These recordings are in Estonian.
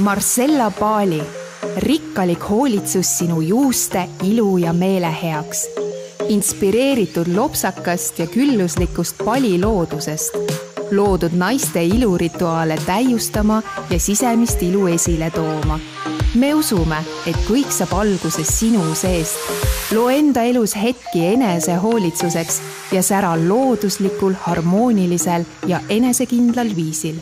Marcella Paali, rikkalik hoolitsus sinu juuste, ilu ja meele heaks. inspireeritud lopsakast ja külluslikust paliloodusest, loodud naiste ilurituaale täiustama ja sisemist ilu esile tooma. me usume, et kõik saab alguse sinu seest. loo enda elus hetki enesehoolitsuseks ja sära looduslikul, harmoonilisel ja enesekindlal viisil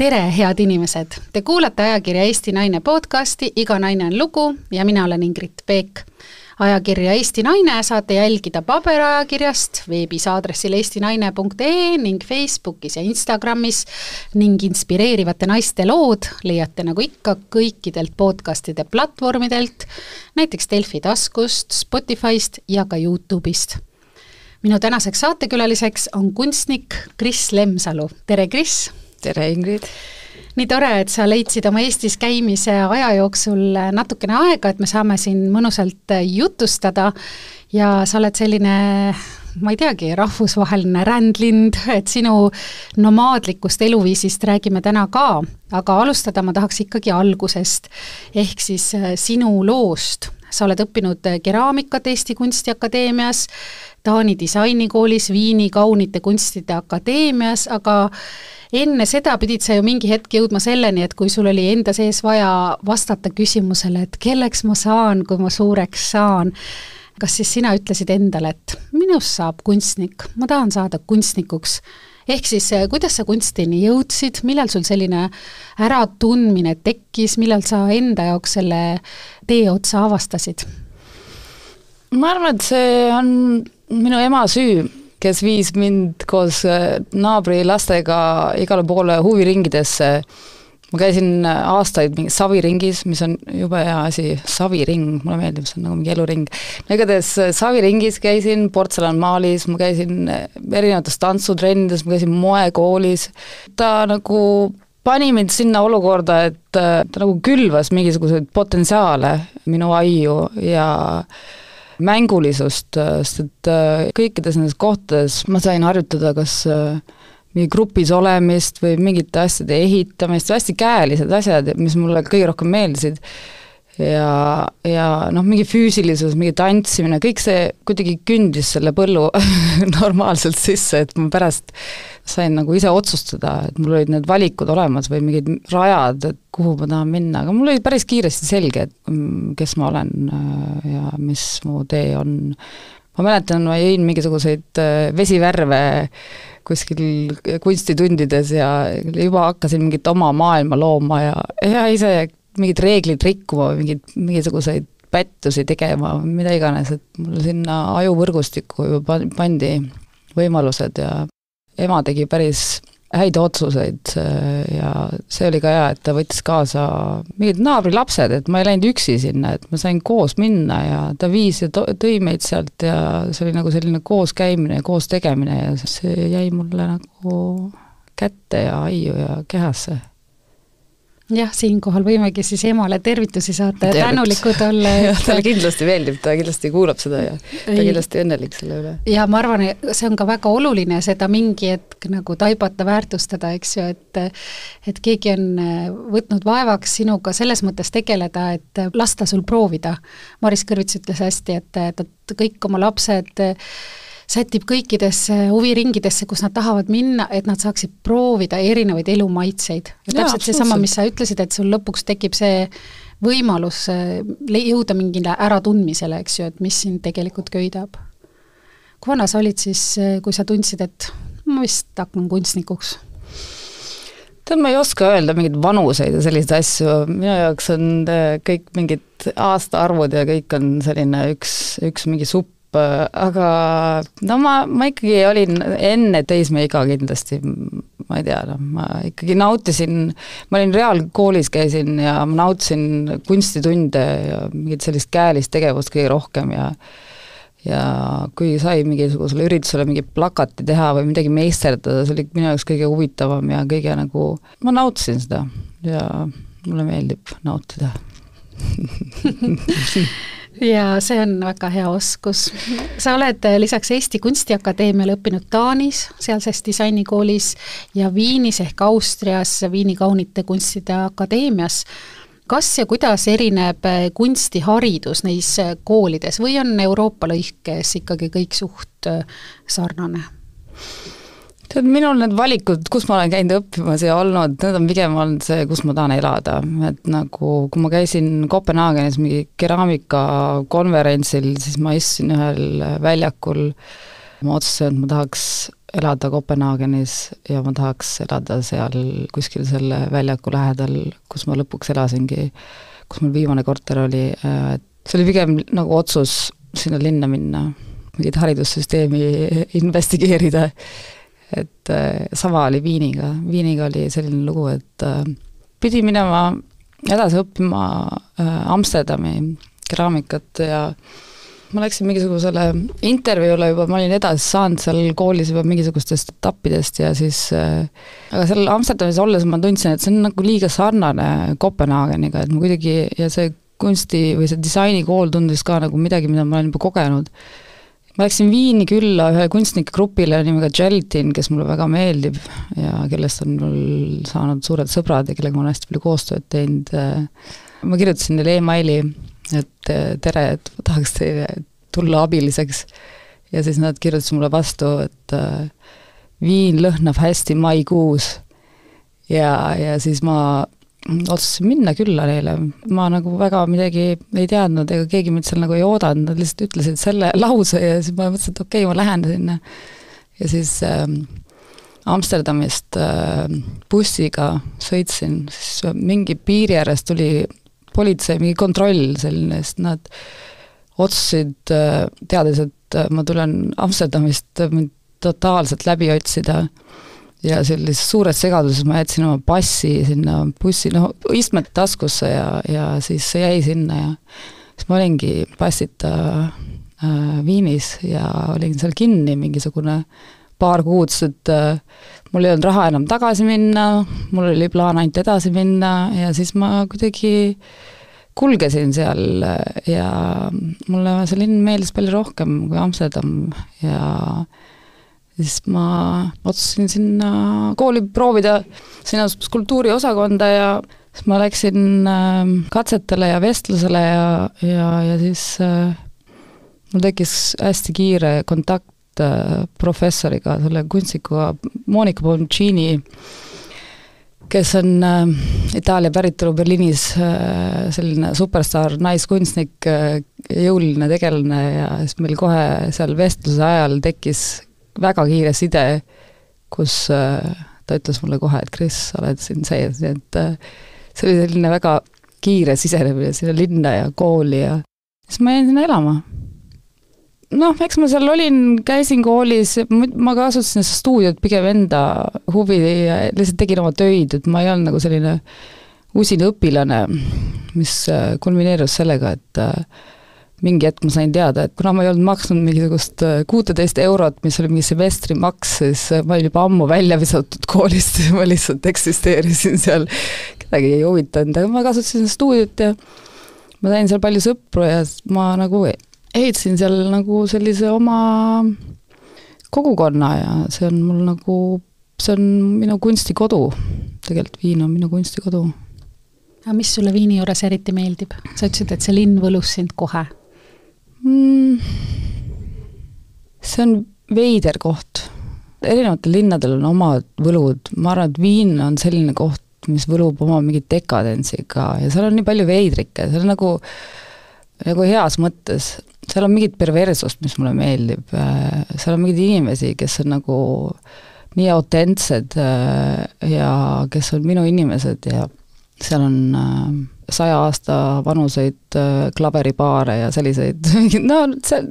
tere, head inimesed! Te kuulate ajakirja Eesti Naine podcasti Iga naine on lugu ja mina olen Ingrid Peek. ajakirja Eesti Naine saate jälgida paberajakirjast veebis aadressil eestinaine.ee ning Facebookis ja Instagramis ning inspireerivate naiste lood leiate nagu ikka kõikidelt podcastide platvormidelt, näiteks Delfi taskust, Spotify'st ja ka Youtube'ist minu tänaseks saatekülaliseks on kunstnik Kris Lemsalu, tere Kris! Tere, Ingrid! nii tore, et sa leidsid oma Eestis käimise aja jooksul natukene aega, et me saame siin mõnusalt jutustada ja sa oled selline ma ei teagi, rahvusvaheline rändlind, et sinu nomaadlikust eluviisist räägime täna ka, aga alustada ma tahaks ikkagi algusest, ehk siis äh, sinu loost. sa oled õppinud keraamikat Eesti Kunstiakadeemias, Taani disainikoolis, Viini kaunite kunstide akadeemias, aga enne seda pidid sa ju mingi hetk jõudma selleni, et kui sul oli enda sees vaja vastata küsimusele, et kelleks ma saan, kui ma suureks saan, kas siis sina ütlesid endale, et minust saab kunstnik, ma tahan saada kunstnikuks? ehk siis eh, kuidas sa kunstini jõudsid, millal sul selline äratundmine tekkis, millal sa enda jaoks selle tee otsa avastasid? ma arvan, et see on minu ema süü kes viis mind koos äh, naabri lastega igale poole huviringidesse. ma käisin äh, aastaid mingis saviringis, mis on jube hea asi, saviring, mulle meeldib, see on nagu mingi eluring. igatahes äh, saviringis käisin, portselanmaalis, ma käisin erinevates tantsutrennides, ma käisin moekoolis, ta nagu pani mind sinna olukorda, et ta nagu külvas mingisuguseid potentsiaale minu aiu ja mängulisust, sest et äh, kõikides nendes kohtades ma sain harjutada kas äh, mingi grupis olemist või mingite asjade ehitamist, hästi käelised asjad, mis mulle kõige rohkem meeldisid ja, ja noh, mingi füüsilisus, mingi tantsimine, kõik see kuidagi kündis selle põllu normaalselt sisse, et ma pärast sain nagu ise otsustada, et mul olid need valikud olemas või mingid rajad, et kuhu ma tahan minna, aga mul oli päris kiiresti selge, et mm, kes ma olen äh, ja mis mu tee on. ma mäletan, ma jõin mingisuguseid äh, vesivärve kuskil kunstitundides ja juba hakkasin mingit oma maailma looma ja, ja ise mingid reeglid rikkuma või mingeid, mingisuguseid pättusi tegema mida iganes, et mul sinna ajuvõrgustikku juba pandi võimalused ja ema tegi päris häid otsuseid äh, ja see oli ka hea, et ta võttis kaasa mingid naabrilapsed, et ma ei läinud üksi sinna, et ma sain koos minna ja ta viis ja tõi meid sealt ja see oli nagu selline koos käimine ja koos tegemine ja see jäi mulle nagu kätte ja aiu ja kehasse jah, siinkohal võimegi siis emale tervitusi saata ja tänulikud olla et.... talle kindlasti meeldib, ta kindlasti kuulab seda ja ta on kindlasti õnnelik selle üle. ja ma arvan, see on ka väga oluline seda mingi hetk nagu taibata, väärtustada, eks ju, et et keegi on äh, võtnud vaevaks sinuga selles mõttes tegeleda, et lasta sul proovida. Maris Kõrvits ütles hästi, et, et kõik oma lapsed sätib kõikidesse huviringidesse, kus nad tahavad minna, et nad saaksid proovida erinevaid elumaitseid. ja täpselt seesama, mis sa ütlesid, et sul lõpuks tekib see võimalus äh, jõuda mingile äratundmisele, eks ju, et mis sind tegelikult köidab. kui vana sa olid siis, äh, kui sa tundsid, et ma vist hakkan kunstnikuks? tead, ma ei oska öelda mingeid vanuseid ja selliseid asju, minu jaoks on äh, kõik mingid aastaarvud ja kõik on selline üks, üks mingi supp aga no ma, ma ikkagi olin enne teismeiga kindlasti, ma ei tea, noh, ma ikkagi nautisin, ma olin reaalkoolis, käisin ja ma nautisin kunstitunde ja mingit sellist käelist tegevust kõige rohkem ja ja kui sai mingisugusele üritusele mingi plakati teha või midagi meisterdada, see oli minu jaoks kõige huvitavam ja kõige nagu, ma nautisin seda ja mulle meeldib nautida ja see on väga hea oskus. sa oled lisaks Eesti Kunstiakadeemiale õppinud Taanis, sealses disainikoolis ja Viinis ehk Austrias Viini kaunite kunstide akadeemias kas ja kuidas erineb kunstiharidus neis koolides või on Euroopa lõikes ikkagi kõik suht sarnane? Tead, minul need valikud, kus ma olen käinud õppimas ja olnud, need on pigem olnud see, kus ma tahan elada, et nagu kui ma käisin Kopenhaagenis mingi keraamikakonverentsil, siis ma istusin ühel väljakul, ma otsustasin, et ma tahaks elada Kopenhaagenis ja ma tahaks elada seal kuskil selle väljaku lähedal, kus ma lõpuks elasingi, kus mul viimane korter oli, et see oli pigem nagu otsus sinna linna minna, mingit haridussüsteemi investigeerida et äh, sama oli Viiniga, Viiniga oli selline lugu, et äh, pidi minema edasi õppima äh, Amsterdami keraamikat ja ma läksin mingisugusele intervjuule juba, ma olin edasi saanud seal koolis juba mingisugustest etappidest ja siis aga seal Amsterdamis olles ma tundsin, et see on nagu liiga sarnane Kopenhaageniga, et ma kuidagi, ja see kunsti või see disainikool tundus ka nagu midagi, mida ma olen juba kogenud ma läksin Viini külla ühe kunstnike grupile nimega Gelatin, kes mulle väga meeldib ja kellest on mul saanud suured sõbrad ja kellega ma olen hästi palju koostööd teinud. ma kirjutasin neile emaili, et tere, et ma tahaks teile tulla abiliseks. ja siis nad kirjutasid mulle vastu, et viin lõhnab hästi maikuus. ja, ja siis ma otsustasin minna külla neile, ma nagu väga midagi ei teadnud ega keegi mind seal nagu ei oodanud, nad lihtsalt ütlesid selle lause ja siis ma mõtlesin, et okei okay,, ma lähen sinna. ja siis äh, Amsterdamist äh, bussiga sõitsin, siis mingi piiri ääres tuli politsei mingi kontroll selline, sest nad otsustasid äh,, teades, et ma tulen Amsterdamist mind totaalselt läbi otsida. äh,, ja sellises suures segaduses ma jätsin oma passi sinna bussi, noh, istmed taskusse ja, ja siis see jäi sinna ja siis ma olingi passita äh, Viinis ja olin seal kinni mingisugune paar kuud, sest äh, mul ei olnud raha enam tagasi minna, mul oli plaan ainult edasi minna ja siis ma kuidagi kulgesin seal ja mulle see linn meeldis palju rohkem kui Amsterdam ja äh, siis ma otsustasin sinna kooli proovida, sinna skulptuuriosakonda ja siis ma läksin äh, katsetele ja vestlusele ja, ja, ja siis äh, mul tekkis hästi kiire kontakt äh, professoriga, selle kunstnikuga, Monika Boncini, kes on äh, Itaalia päritolu Berliinis selline superstaar naiskunstnik jõuline tegelane ja siis meil kohe seal vestluse ajal tekkis väga kiire side, kus äh, ta ütles mulle kohe, et Kris, sa oled siin sees, nii et äh, see oli selline väga kiire sisenemine sinna linna ja kooli ja siis ma jäin sinna elama. noh, eks ma seal olin, käisin koolis, ma kasutasin seda stuudiot pigem enda huvi ja lihtsalt tegin oma töid, et ma ei olnud nagu selline usin õpilane, mis äh, kulmineerus sellega, et mingi hetk ma sain teada, et kuna ma ei olnud maksnud mingisugust äh, kuuteteist eurot, mis oli mingi semestrimaks, siis äh, ma olin juba ammu välja visatud koolist ja ma lihtsalt eksisteerisin seal, kedagi ei huvitanud, aga ma kasutasin stuudiot ja ma sain seal palju sõpru ja ma nagu ehitasin seal nagu sellise oma kogukonna ja see on mul nagu, see on minu kunstikodu, tegelikult Viin on minu kunstikodu aga mis sulle Viini juures eriti meeldib? sa ütlesid, et see linn võlus sind kohe? See on veider koht. erinevatel linnadel on omad võlud, ma arvan, et Viin on selline koht, mis võlub oma mingi dekadentsiga. Ja seal on nii palju veidrikke, see on nagu, nagu heas mõttes, seal on mingit perverssust, mis mulle meeldib, seal on mingeid inimesi, kes on nagu nii autentsed ja kes on minu inimesed ja seal on saja aasta vanuseid äh, klaveripaare ja selliseid, no see,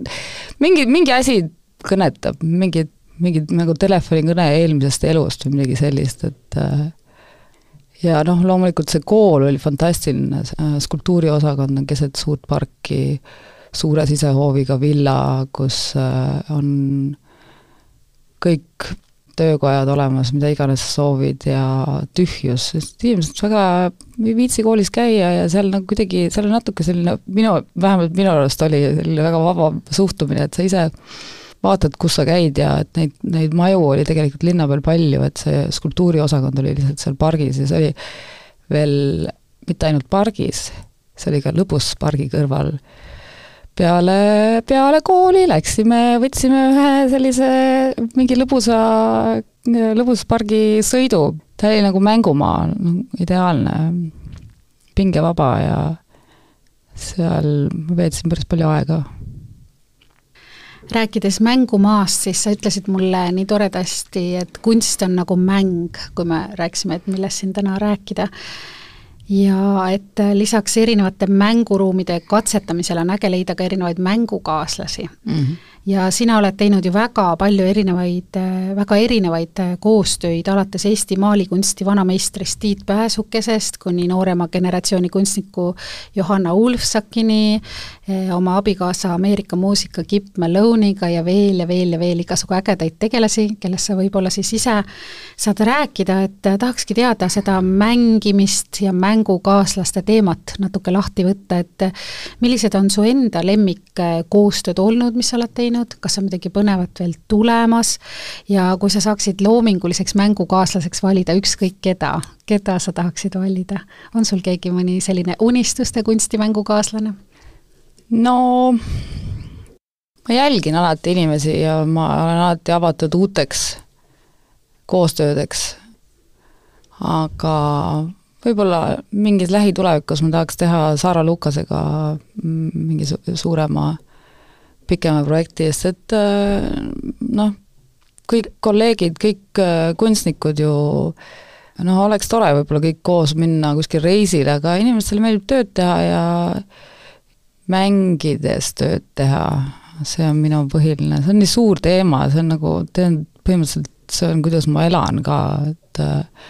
mingi, mingi asi kõnetab, mingid, mingid nagu telefonikõne eelmisest elust või midagi sellist, et äh, ja noh, loomulikult see kool oli fantastiline, äh, skulptuuriosakond on keset suurt parki, suure sisehooviga villa, kus on kõik töökojad olemas, mida iganes sa soovid ja tühjus, sest inimesed väga ei viitsi koolis käia ja seal nagu kuidagi, seal on natuke selline, minu, vähemalt minu arust oli selline väga vaba suhtumine, et sa ise vaatad, kus sa käid ja et neid, neid maju oli tegelikult linna peal palju, et see skulptuuriosakond oli lihtsalt seal pargis ja see oli veel mitte ainult pargis, see oli ka lõbuspargi kõrval peale, peale kooli läksime, võtsime ühe sellise mingi lõbusa, lõbuspargi sõidu, ta oli nagu mängumaa, ideaalne, pingevaba ja seal ma veetsin päris palju aega. rääkides mängumaast, siis sa ütlesid mulle nii toredasti, et kunst on nagu mäng, kui me rääkisime, et millest siin täna rääkida ja et äh, lisaks erinevate mänguruumide katsetamisele on äge leida ka erinevaid mängukaaslasi mm. -hmm ja sina oled teinud ju väga palju erinevaid, väga erinevaid koostöid, alates Eesti maalikunsti vanameistrist Tiit Pääsukesest kuni noorema generatsiooni kunstniku Johanna Ulfsakini, eh, oma abikaasa Ameerika muusika Kip Malone'iga ja veel ja veel ja veel igasugu ägedaid tegelasi, kellest sa võib-olla siis ise saad rääkida, et tahakski teada seda mängimist ja mängukaaslaste teemat natuke lahti võtta, et millised on su enda lemmikkoostööd olnud, mis sa oled teinud, teinud, kas on midagi põnevat veel tulemas ja kui sa saaksid loominguliseks mängukaaslaseks valida ükskõik keda, keda sa tahaksid valida? on sul keegi mõni selline unistuste kunstimängukaaslane? no ma jälgin alati inimesi ja ma olen alati avatud uuteks koostöödeks, aga võib-olla mingis lähitulevikus ma tahaks teha Saara Lukasega mingi su suurema pikema projekti eest, et äh, noh, kõik kolleegid, kõik äh, kunstnikud ju noh, oleks tore võib-olla kõik koos minna kuskil reisile, aga inimestele meeldib tööd teha ja mängides tööd teha, see on minu põhiline, see on nii suur teema, see on nagu, tean, põhimõtteliselt see on, kuidas ma elan ka, et äh,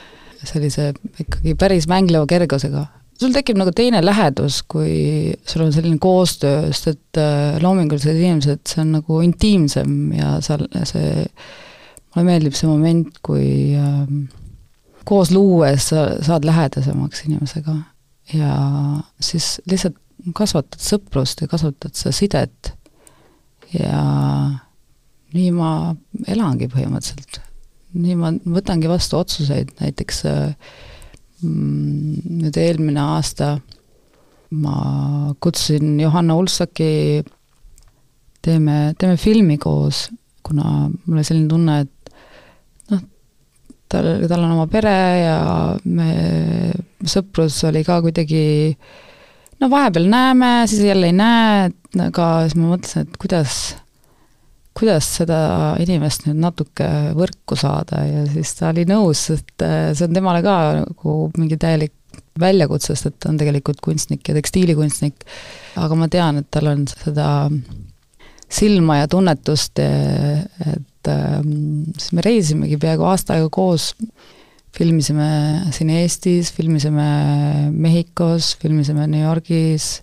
sellise ikkagi päris mängleva kergusega sul tekib nagu teine lähedus, kui sul on selline koostöö, sest et äh, loomingulised inimesed, see on nagu intiimsem ja seal see, mulle meeldib see moment, kui äh, koos luues sa saad lähedasemaks inimesega ja siis lihtsalt kasvatad sõprust ja kasvatad seda sidet ja nii ma elangi põhimõtteliselt. nii ma võtangi vastu otsuseid, näiteks äh, nüüd eelmine aasta ma kutsusin Johanna Ulsaki, teeme, teeme filmi koos, kuna mul oli selline tunne, et noh, tal, tal on oma pere ja me, sõprus oli ka kuidagi no vahepeal näeme, siis jälle ei näe, aga siis ma mõtlesin, et kuidas kuidas seda inimest nüüd natuke võrku saada ja siis ta oli nõus, et äh, see on temale ka nagu mingi täielik väljakutse, sest et ta on tegelikult kunstnik ja tekstiilikunstnik, aga ma tean, et tal on seda silma ja tunnetust, et ähm, siis me reisimegi peaaegu aasta aega koos, filmisime siin Eestis, filmisime Mehhikos, filmisime New Yorgis,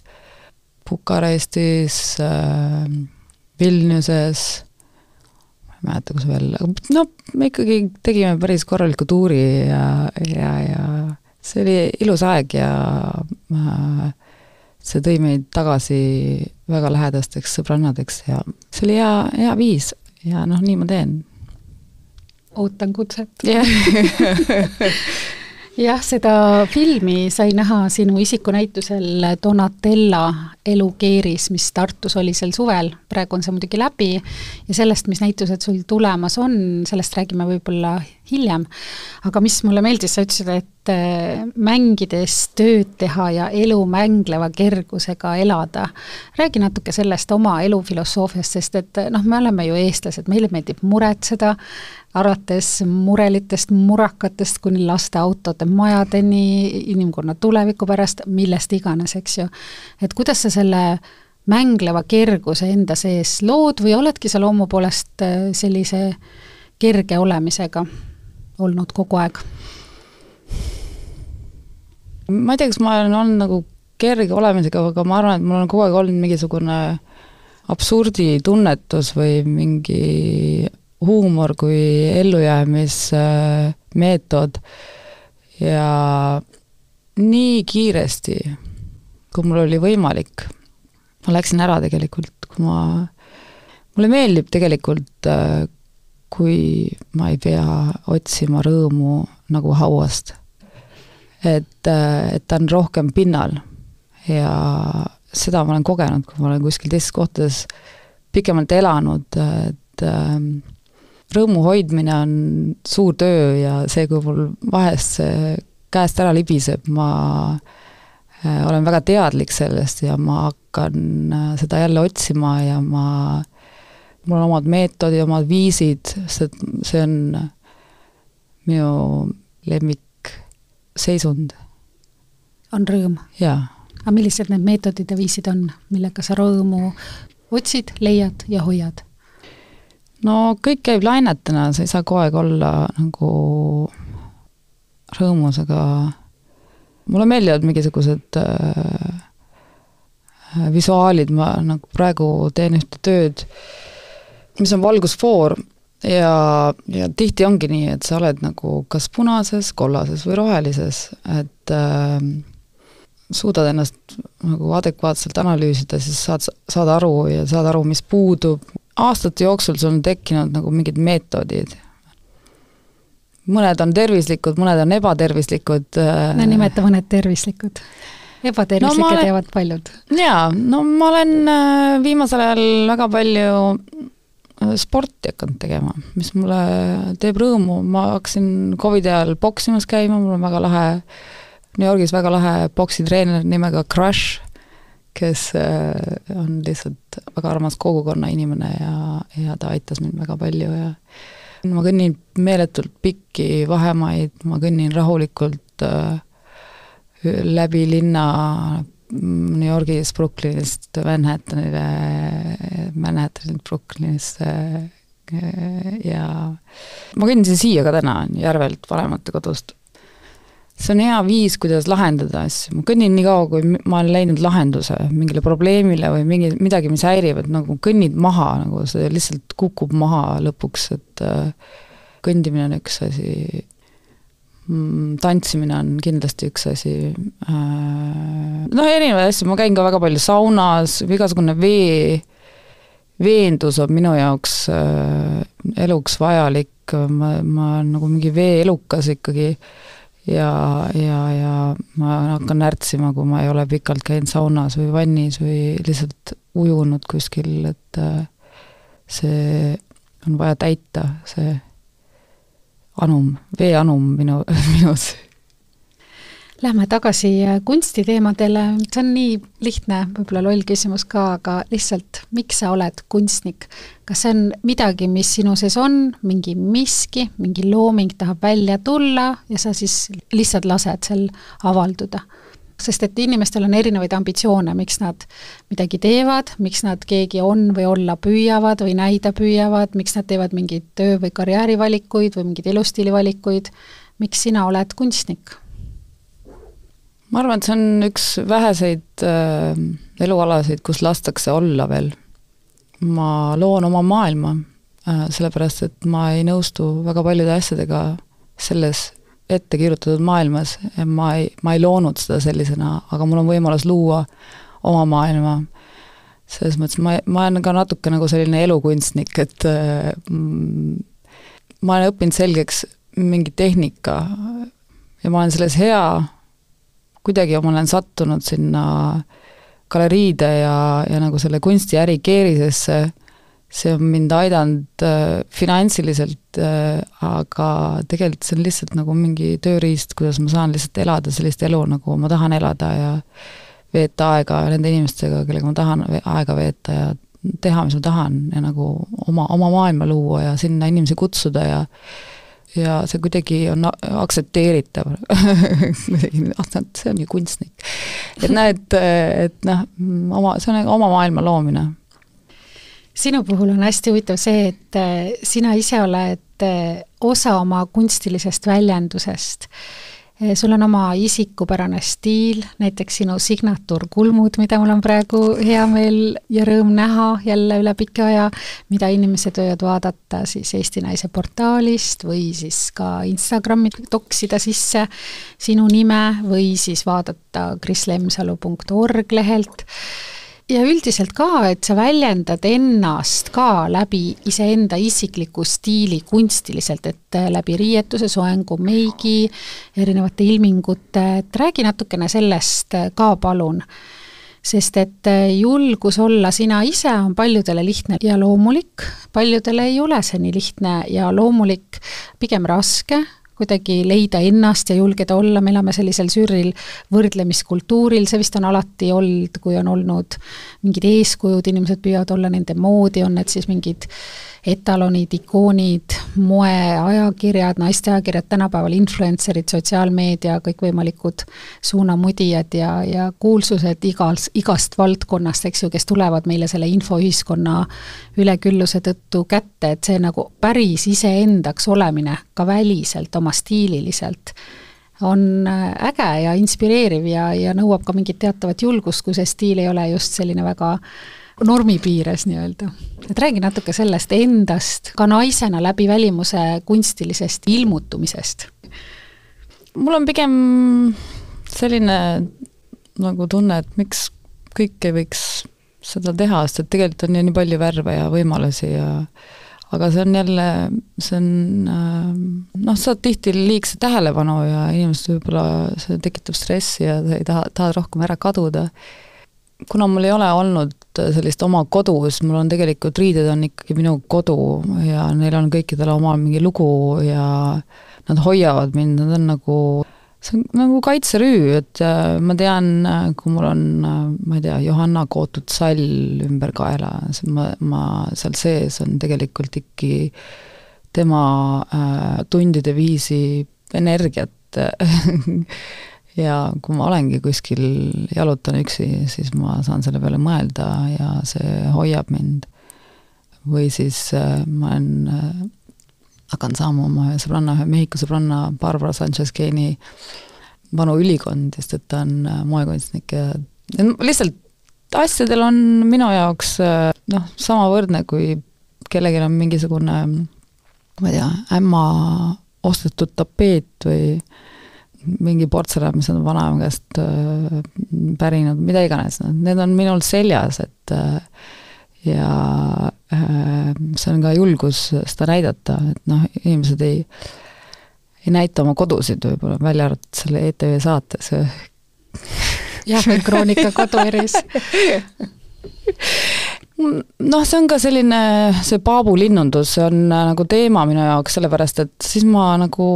Bukarestis äh,, Vilniuses ei mäleta, kus veel, no me ikkagi tegime päris korraliku tuuri ja, ja, ja see oli ilus aeg ja äh, see tõi meid tagasi väga lähedasteks sõbrannadeks ja see oli hea, hea viis ja noh, nii ma teen. ootan kutset yeah. jah, seda filmi sai näha sinu isikunäitusel Donatella elukeeris, mis Tartus oli sel suvel, praegu on see muidugi läbi, ja sellest, mis näitused sul tulemas on, sellest räägime võib-olla hiljem. aga mis mulle meeldis, sa ütlesid, et äh, mängides tööd teha ja elu mängleva kergusega elada. räägi natuke sellest oma elufilosoofiast, sest et noh, me oleme ju eestlased, meile meeldib muretseda, alates murelitest murakatest kuni lasteautode, majadeni, inimkonna tuleviku pärast, millest iganes, eks ju. et kuidas sa selle mängleva kerguse enda sees lood või oledki sa loomu poolest äh, sellise kerge olemisega olnud kogu aeg? ma ei tea, kas ma olen olnud nagu kerge olemisega, aga ma arvan, et mul on kogu aeg olnud mingisugune absurditunnetus või mingi huumor kui ellujäämismeetod ja nii kiiresti, kui mul oli võimalik, ma läksin ära tegelikult, kui ma, mulle meeldib tegelikult, kui ma ei pea otsima rõõmu nagu hauast. et, et ta on rohkem pinnal ja seda ma olen kogenud, kui ma olen kuskil teistes kohtades pikemalt elanud, et äh, rõõmu hoidmine on suur töö ja see, kui mul vahest see käest ära libiseb, ma äh, olen väga teadlik sellest ja ma hakkan äh, seda jälle otsima ja ma, mul on omad meetodid, omad viisid, sest see on minu lemmikseisund. on rõõm? jaa. aga millised need meetodid ja viisid on, millega sa rõõmu otsid, leiad ja hoiad? no kõik käib lainetena, sa ei saa kogu aeg olla nagu rõõmus, aga mulle meeldivad mingisugused äh, visuaalid, ma nagu praegu teen ühte tööd, mis on valgusfoor. Ja, ja tihti ongi nii, et sa oled nagu kas punases, kollases või rohelises, et äh, suudad ennast nagu adekvaatselt analüüsida, siis saad, saad aru ja saad aru, mis puudub. aastate jooksul sul on tekkinud nagu mingid meetodid mõned on tervislikud, mõned on ebatervislikud. Äh, no nimeta mõned tervislikud. ebatervislikke no, olen... teavad paljud. jaa, no ma olen äh, viimasel ajal väga palju äh, sporti hakanud tegema, mis mulle teeb rõõmu, ma hakkasin Covidi ajal poksimas käima, mul on väga lahe, New Yorgis väga lahe poksitreener nimega Crush, kes on lihtsalt väga armas kogukonna inimene ja, ja ta aitas mind väga palju ja ma kõnnin meeletult pikki vahemaid, ma kõnnin rahulikult äh, läbi linna New Yorgis, Brooklynist Manhattanile, Manhattanilt Brooklynisse äh, ja ma kõndisin siia ka täna Järvelt vanematekodust see on hea viis, kuidas lahendada asju, ma kõnnin nii kaua, kui ma olen leidnud lahenduse mingile probleemile või mingi, midagi, mis häirib, et nagu kõnnid maha, nagu see lihtsalt kukub maha lõpuks, et äh, kõndimine on üks asi mm,, tantsimine on kindlasti üks asi äh,, noh, erinevaid asju, ma käin ka väga palju saunas, igasugune vee, veendus on minu jaoks äh, eluks vajalik, ma, ma olen nagu mingi veeelukas ikkagi ja, ja, ja ma hakkan närtsima, kui ma ei ole pikalt käinud saunas või vannis või lihtsalt ujunud kuskil, et äh, see on vaja täita, see anum, veeanum minu, minus Lähme tagasi äh, kunstiteemadele, see on nii lihtne, võib-olla loll küsimus ka, aga lihtsalt, miks sa oled kunstnik? kas see on midagi, mis sinu sees on, mingi miski, mingi looming tahab välja tulla ja sa siis lihtsalt lased sel avalduda? sest et inimestel on erinevaid ambitsioone, miks nad midagi teevad, miks nad keegi on või olla püüavad või näida püüavad, miks nad teevad mingeid töö- või karjäärivalikuid või mingeid elustiilivalikuid, miks sina oled kunstnik? Ma arvan, et see on üks väheseid äh, elualasid, kus lastakse olla veel. ma loon oma maailma äh,, sellepärast et ma ei nõustu väga paljude asjadega selles ette kirjutatud maailmas ma ei, ma ei loonud seda sellisena, aga mul on võimalus luua oma maailma. selles mõttes ma, ma olen ka natuke nagu selline elukunstnik, et äh, ma olen õppinud selgeks mingi tehnika ja ma olen selles hea kuidagi ma olen sattunud sinna galeriide ja, ja nagu selle kunstiäri keerisesse, see on mind aidanud äh, finantsiliselt äh,, aga tegelikult see on lihtsalt nagu mingi tööriist, kuidas ma saan lihtsalt elada sellist elu, nagu ma tahan elada ja veeta aega nende inimestega, kellega ma tahan aega veeta ja teha, mis ma tahan ja nagu oma, oma maailma luua ja sinna inimesi kutsuda ja ja see kuidagi on aktsepteeritav ah, see on ju kunstnik. et näed, et noh, oma, see on oma maailma loomine. sinu puhul on hästi huvitav see, et eh, sina ise oled eh, osa oma kunstilisest väljendusest sul on oma isikupärane stiil, näiteks sinu signatuurkulmud, mida mul on praegu hea meel ja rõõm näha jälle üle pika aja, mida inimesed võivad vaadata siis Eesti Naise portaalist või siis ka Instagrami toksida sisse sinu nime või siis vaadata krislemsalu.org lehelt ja üldiselt ka, et sa väljendad ennast ka läbi iseenda isikliku stiili kunstiliselt, et äh, läbi riietuse, soengu, meigi, erinevate ilmingute, et räägi natukene sellest äh, ka palun. sest et äh, julgus olla sina ise on paljudele lihtne ja loomulik, paljudele ei ole see nii lihtne ja loomulik, pigem raske, kuidagi leida ennast ja julgeda olla, me elame sellisel sürril võrdlemiskultuuril, see vist on alati olnud, kui on olnud mingid eeskujud, inimesed püüavad olla nende moodi, on need siis mingid etalonid, ikoonid, moeajakirjad, naisteajakirjad, tänapäeval influencer'id, sotsiaalmeedia, kõikvõimalikud suunamudijad ja, ja kuulsused igals, igast valdkonnast, eks ju, kes tulevad meile selle infoühiskonna ülekülluse tõttu kätte, et see nagu päris iseendaks olemine ka väliselt, oma stiililiselt, on äge ja inspireeriv ja, ja nõuab ka mingit teatavat julgust, kui see stiil ei ole just selline väga normi piires nii-öelda. et räägi natuke sellest endast ka naisena läbi välimuse kunstilisest ilmutumisest. mul on pigem selline nagu tunne, et miks kõik ei võiks seda teha, sest et tegelikult on ju nii palju värve ja võimalusi ja aga see on jälle, see on noh, saad tihti liigse tähelepanu ja inimesed võib-olla, see tekitab stressi ja sa ei taha, tahad rohkem ära kaduda. kuna mul ei ole olnud sellist oma kodu, sest mul on tegelikult riided on ikkagi minu kodu ja neil on kõikidel omal mingi lugu ja nad hoiavad mind, nad on nagu, see on nagu kaitserüü, et äh, ma tean, kui mul on, äh, ma ei tea, Johanna kootud sall ümber kaela, ma, ma, seal sees on tegelikult ikkagi tema äh, tundide viisi energiat ja kui ma olengi kuskil, jalutan üksi, siis ma saan selle peale mõelda ja see hoiab mind. või siis äh, ma olen äh,, hakkan saama oma ühe sõbranna, ühe Mehhiko sõbranna, Barbara Sanchez-Keeni vanu ülikond, sest et ta on äh, moekunstnik ja lihtsalt asjadel on minu jaoks noh, samavõrdne, kui kellelgi on mingisugune ma ei tea, ämma ostetud tapeet või mingi portselan, mis on vanaema käest äh, pärinud, mida iganes, noh, need on minul seljas, et äh, ja äh, see on ka julgus seda näidata, et noh, inimesed ei, ei näita oma kodusid võib-olla, välja arvatud selle ETV saates. jah, Kroonika kodueris noh, see on ka selline, see paabulinnundus, see on äh, nagu teema minu jaoks, sellepärast et siis ma nagu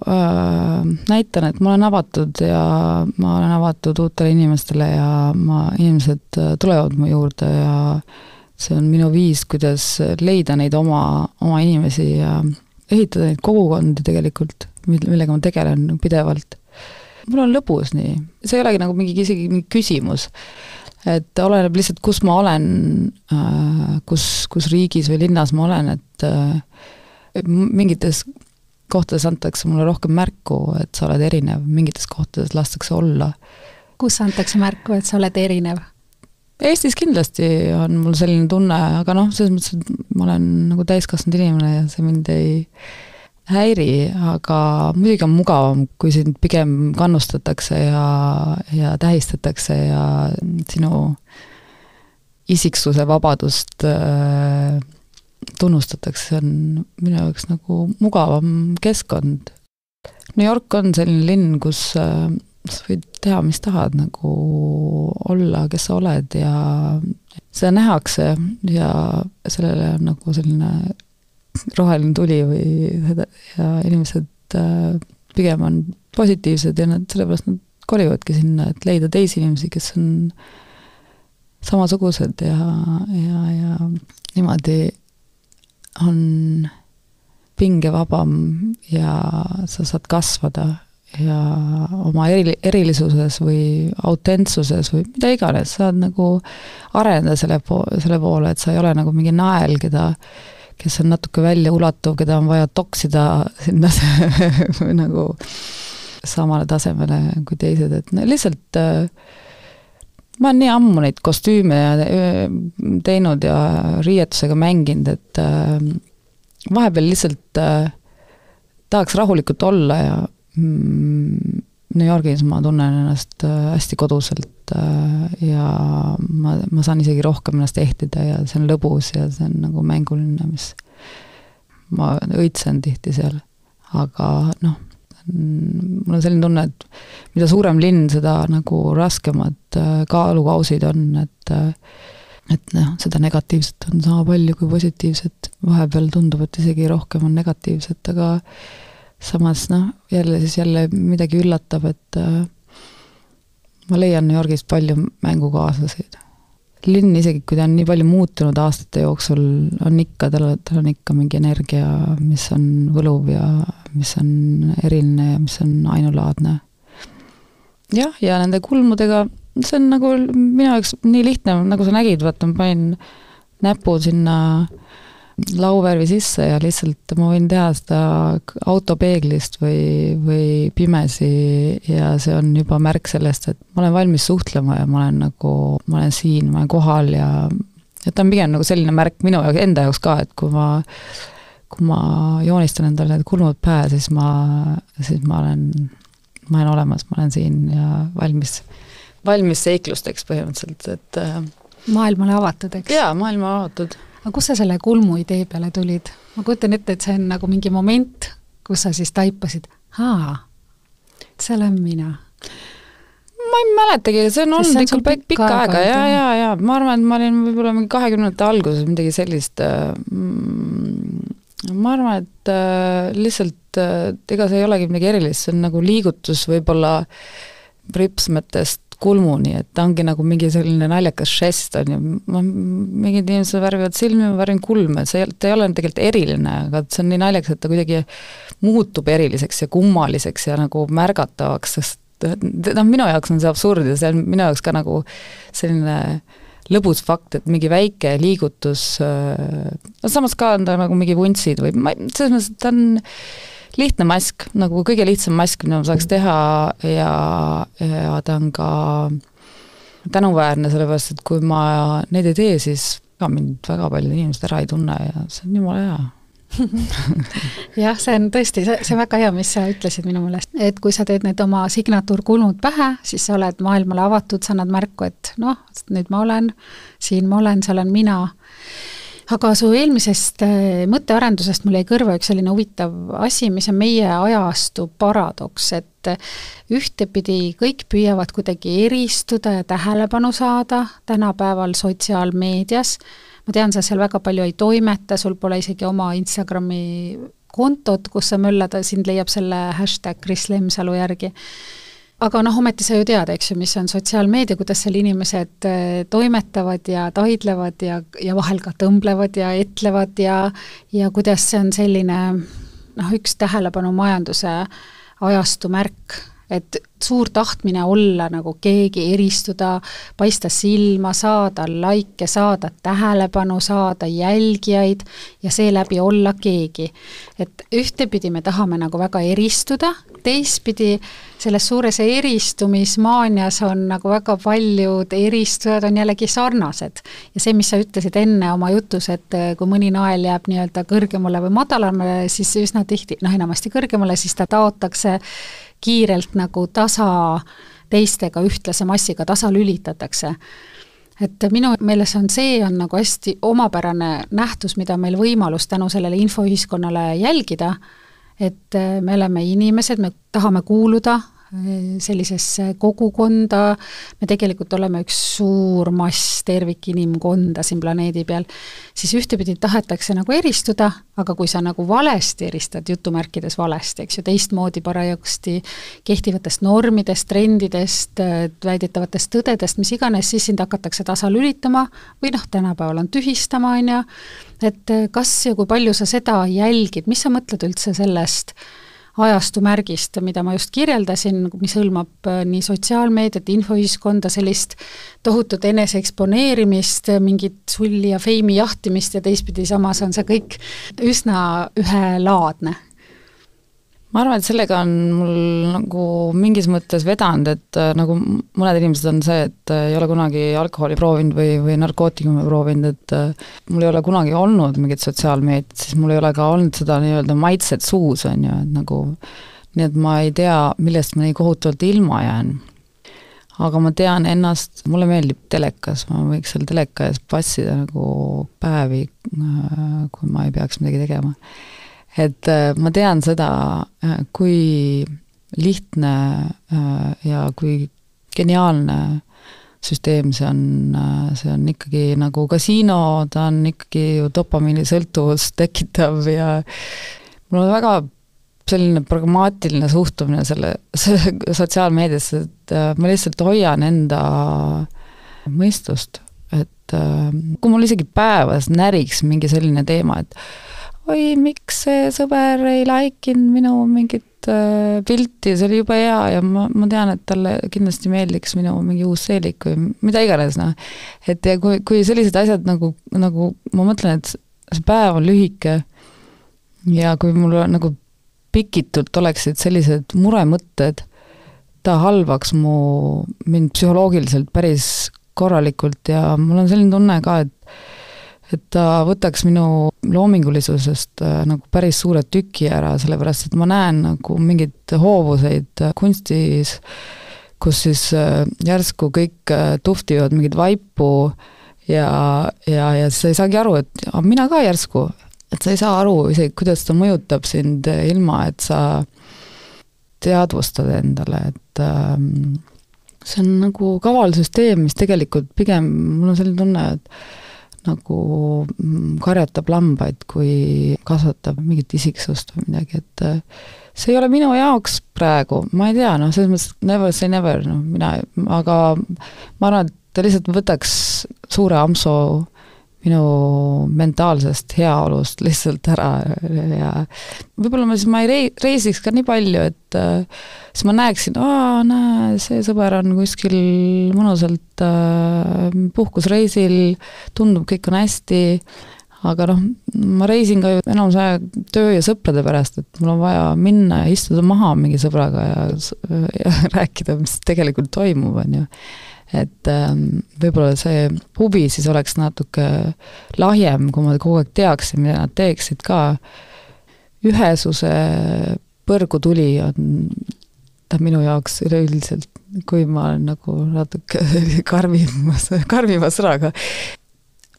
äh, näitan, et ma olen avatud ja ma olen avatud uutele inimestele ja ma, inimesed äh, tulevad mu juurde ja see on minu viis, kuidas leida neid oma, oma inimesi ja ehitada neid kogukondi tegelikult, millega ma tegelen pidevalt. mul on lõbus nii, see ei olegi nagu mingi, isegi mingi küsimus et oleneb lihtsalt, kus ma olen, äh, kus, kus riigis või linnas ma olen, et äh, mingites kohtades antakse mulle rohkem märku, et sa oled erinev, mingites kohtades lastakse olla. kus antakse märku, et sa oled erinev? Eestis kindlasti on mul selline tunne, aga noh, selles mõttes, et ma olen nagu täiskasvanud inimene ja see mind ei häiri, aga muidugi on mugavam, kui sind pigem kannustatakse ja, ja tähistatakse ja sinu isiksuse vabadust äh, tunnustatakse, see on minu jaoks nagu mugavam keskkond. New York on selline linn, kus äh, sa võid teha, mis tahad, nagu olla, kes sa oled ja seda nähakse ja sellele on nagu selline roheline tuli või ja inimesed äh, pigem on positiivsed ja nad, sellepärast nad kolivadki sinna, et leida teisi inimesi, kes on samasugused ja, ja, ja niimoodi on pingevabam ja sa saad kasvada ja oma eri, erilisuses või autentsuses või mida iganes, saad nagu areneda selle po-, selle poole, et sa ei ole nagu mingi nael, keda kes on natuke väljaulatuv, keda on vaja toksida sinna nagu samale tasemele kui teised, et no lihtsalt äh, ma olen nii ammu neid kostüüme ja teinud ja riietusega mänginud, et äh, vahepeal lihtsalt äh, tahaks rahulikult olla ja mm, New Yorgis ma tunnen ennast äh, hästi koduselt äh, ja ma, ma saan isegi rohkem ennast ehtida ja see on lõbus ja see on nagu mänguline, mis ma õitsen tihti seal, aga noh, mul on selline tunne, et mida suurem linn, seda nagu raskemad äh, kaalukausid on, et et noh, seda negatiivset on sama palju kui positiivset, vahepeal tundub, et isegi rohkem on negatiivset, aga samas noh, jälle siis jälle midagi üllatab, et äh, ma leian New Yorgist palju mängukaaslaseid. linn, isegi kui ta on nii palju muutunud aastate jooksul, on ikka, tal, tal on ikka mingi energia, mis on võluv ja mis on eriline ja mis on ainulaadne. jah, ja nende kulmudega, see on nagu minu jaoks nii lihtne, nagu sa nägid, vaata, ma panin näpu sinna äh, lauvärvi sisse ja lihtsalt ma võin teha seda autopeeglist või, või pimesi ja see on juba märk sellest, et ma olen valmis suhtlema ja ma olen nagu, ma olen siin, ma olen kohal ja et ta on pigem nagu selline märk minu jaoks, enda jaoks ka, et kui ma kui ma joonistan endale need kulmud pähe, siis ma, siis ma olen, ma olen olemas, ma olen siin ja valmis, valmis seiklusteks põhimõtteliselt, et äh, maailmale avatud, eks? jaa, maailma avatud aga kust sa selle kulmu idee peale tulid? ma kujutan ette, et see on nagu mingi moment, kus sa siis taipasid, aa, see olen mina. ma ei mäletagi, see on olnud ikka pikka, pikka aega ja, ja, ja ma arvan, et ma olin võib-olla mingi kahekümnendate alguses midagi sellist äh, mm, ma arvan, et äh, lihtsalt äh, ega see ei olegi midagi erilist, see on nagu liigutus võib-olla ripsmetest kulmuni, et ta ongi nagu mingi selline naljakas žest, on ju, ma, mingid inimesed värvivad silmi, ma värvin kulme, see, ta ei ole tegelikult eriline, aga see on nii naljakas, et ta kuidagi muutub eriliseks ja kummaliseks ja nagu märgatavaks, sest noh, minu jaoks on see absurd ja see on minu jaoks ka nagu selline lõbus fakt, et mingi väike liigutus, no samas ka on ta nagu mingi vuntsid või ma, selles mõttes, et ta on lihtne mask, nagu kõige lihtsam mask, mida ma saaks teha ja, ja ta on ka tänuväärne, sellepärast et kui ma neid ei tee, siis ka mind väga paljud inimesed ära ei tunne ja see on jumala hea. Jah, see on tõesti, see, see on väga hea, mis sa ütlesid minu meelest, et kui sa teed need oma signatuurkulmud pähe, siis sa oled maailmale avatud, sa annad märku, et noh, nüüd ma olen, siin ma olen, see olen mina aga su eelmisest äh, mõttearendusest mul jäi kõrva üks selline huvitav asi, mis on meie ajastu paradoks, et äh, ühtepidi kõik püüavad kuidagi eristuda ja tähelepanu saada tänapäeval sotsiaalmeedias, ma tean, sa seal väga palju ei toimeta, sul pole isegi oma Instagrami kontot, kus sa möllad, sind leiab selle hashtag Kris Lemsalu järgi aga noh, ometi sa ju tead, eks ju, mis on sotsiaalmeedia, kuidas seal inimesed äh, toimetavad ja taidlevad ja, ja vahel ka tõmblevad ja etlevad ja ja kuidas see on selline noh, üks tähelepanumajanduse ajastu märk et suur tahtmine olla nagu keegi, eristuda, paista silma, saada likee, saada tähelepanu, saada jälgijaid ja seeläbi olla keegi. et ühtepidi me tahame nagu väga eristuda, teistpidi selles suures eristumismaanias on nagu väga paljud eristujad on jällegi sarnased. ja see, mis sa ütlesid enne oma jutus, et kui mõni nael jääb nii-öelda kõrgemale või madalamale, siis üsna tihti, noh enamasti kõrgemale, siis ta taotakse kiirelt nagu tasa, teistega ühtlase massiga tasa lülitatakse. et minu meelest on see, on nagu hästi omapärane nähtus, mida meil võimalus tänu sellele infoühiskonnale jälgida, et me oleme inimesed, me tahame kuuluda sellisesse kogukonda, me tegelikult oleme üks suur mass tervikinimkonda siin planeedi peal, siis ühtepidi tahetakse nagu eristuda, aga kui sa nagu valesti eristad, jutumärkides valesti, eks ju, teistmoodi parajasti kehtivatest normidest, trendidest, väidetavatest tõdedest, mis iganes, siis sind hakatakse tasalülitama või noh, tänapäeval on tühistama, on ju, et kas ja kui palju sa seda jälgid, mis sa mõtled üldse sellest, ajastu märgist, mida ma just kirjeldasin, mis hõlmab äh, nii sotsiaalmeediat, infoühiskonda, sellist tohutut eneseeksponeerimist, mingit sulli ja feimi jahtimist ja teistpidi samas on see kõik üsna ühelaadne. Ma arvan, et sellega on mul nagu mingis mõttes vedanud, et äh, nagu mõned inimesed on see, et äh, ei ole kunagi alkoholi proovinud või, või narkootikume proovinud, et äh, mul ei ole kunagi olnud mingit sotsiaalmeediat, siis mul ei ole ka olnud seda nii-öelda maitset suus, on ju, et nagu nii et ma ei tea, millest ma nii kohutavalt ilma jään. aga ma tean ennast, mulle meeldib telekas, ma võiks seal teleka ees passida nagu päevi, kui ma ei peaks midagi tegema et äh, ma tean seda, äh, kui lihtne äh, ja kui geniaalne süsteem see on, see on ikkagi nagu kasiino, ta on ikkagi ju dopamiinisõltuvust tekitav ja mul on väga selline pragmaatiline suhtumine selle, sotsiaalmeediasse, et ma lihtsalt hoian enda mõistust, et kui mul isegi päevas näriks mingi selline teema, et oi, miks see sõber ei like inud minu mingit äh, pilti, see oli jube hea ja ma, ma tean, et talle kindlasti meeldiks minu mingi uus seelik või mida iganes, noh. et ja kui, kui sellised asjad nagu, nagu ma mõtlen, et see päev on lühike ja kui mul nagu pikitult oleksid sellised muremõtted, ta halvaks mu, mind psühholoogiliselt päris korralikult ja mul on selline tunne ka, et et ta võtaks minu loomingulisusest äh, nagu päris suure tüki ära, sellepärast et ma näen nagu mingeid hoovuseid äh, kunstis, kus siis äh, järsku kõik tuhtivad mingit vaipu ja, ja, ja sa ei saagi aru, et aga mina ka järsku, et sa ei saa aru isegi, kuidas ta mõjutab sind ilma, et sa teadvustad endale, et ähm, see on nagu kaval süsteem, mis tegelikult pigem, mul on selline tunne, et nagu mm, karjatab lambaid, kui kasvatab mingit isiksust või midagi, et äh, see ei ole minu jaoks praegu, ma ei tea, noh, selles mõttes never say never, noh, mina, aga ma arvan, et ta lihtsalt võtaks suure ampsu minu mentaalsest heaolust lihtsalt ära ja võib-olla ma siis, ma ei rei-, reisiks ka nii palju, et äh, siis ma näeksin, aa, näe, see sõber on kuskil mõnusalt äh, puhkusreisil, tundub, kõik on hästi, aga noh, ma reisin ka ju enamus aja töö ja sõprade pärast, et mul on vaja minna ja istuda maha mingi sõbraga ja, ja rääkida, mis tegelikult toimub, on ju et ähm, võib-olla see huvi siis oleks natuke lahjem, kui ma kogu aeg teaksin, mida nad teeksid ka. ühesuse põrgutuli on ta minu jaoks üleüldiselt, kui ma olen nagu natuke karmimas, karmima sõnaga,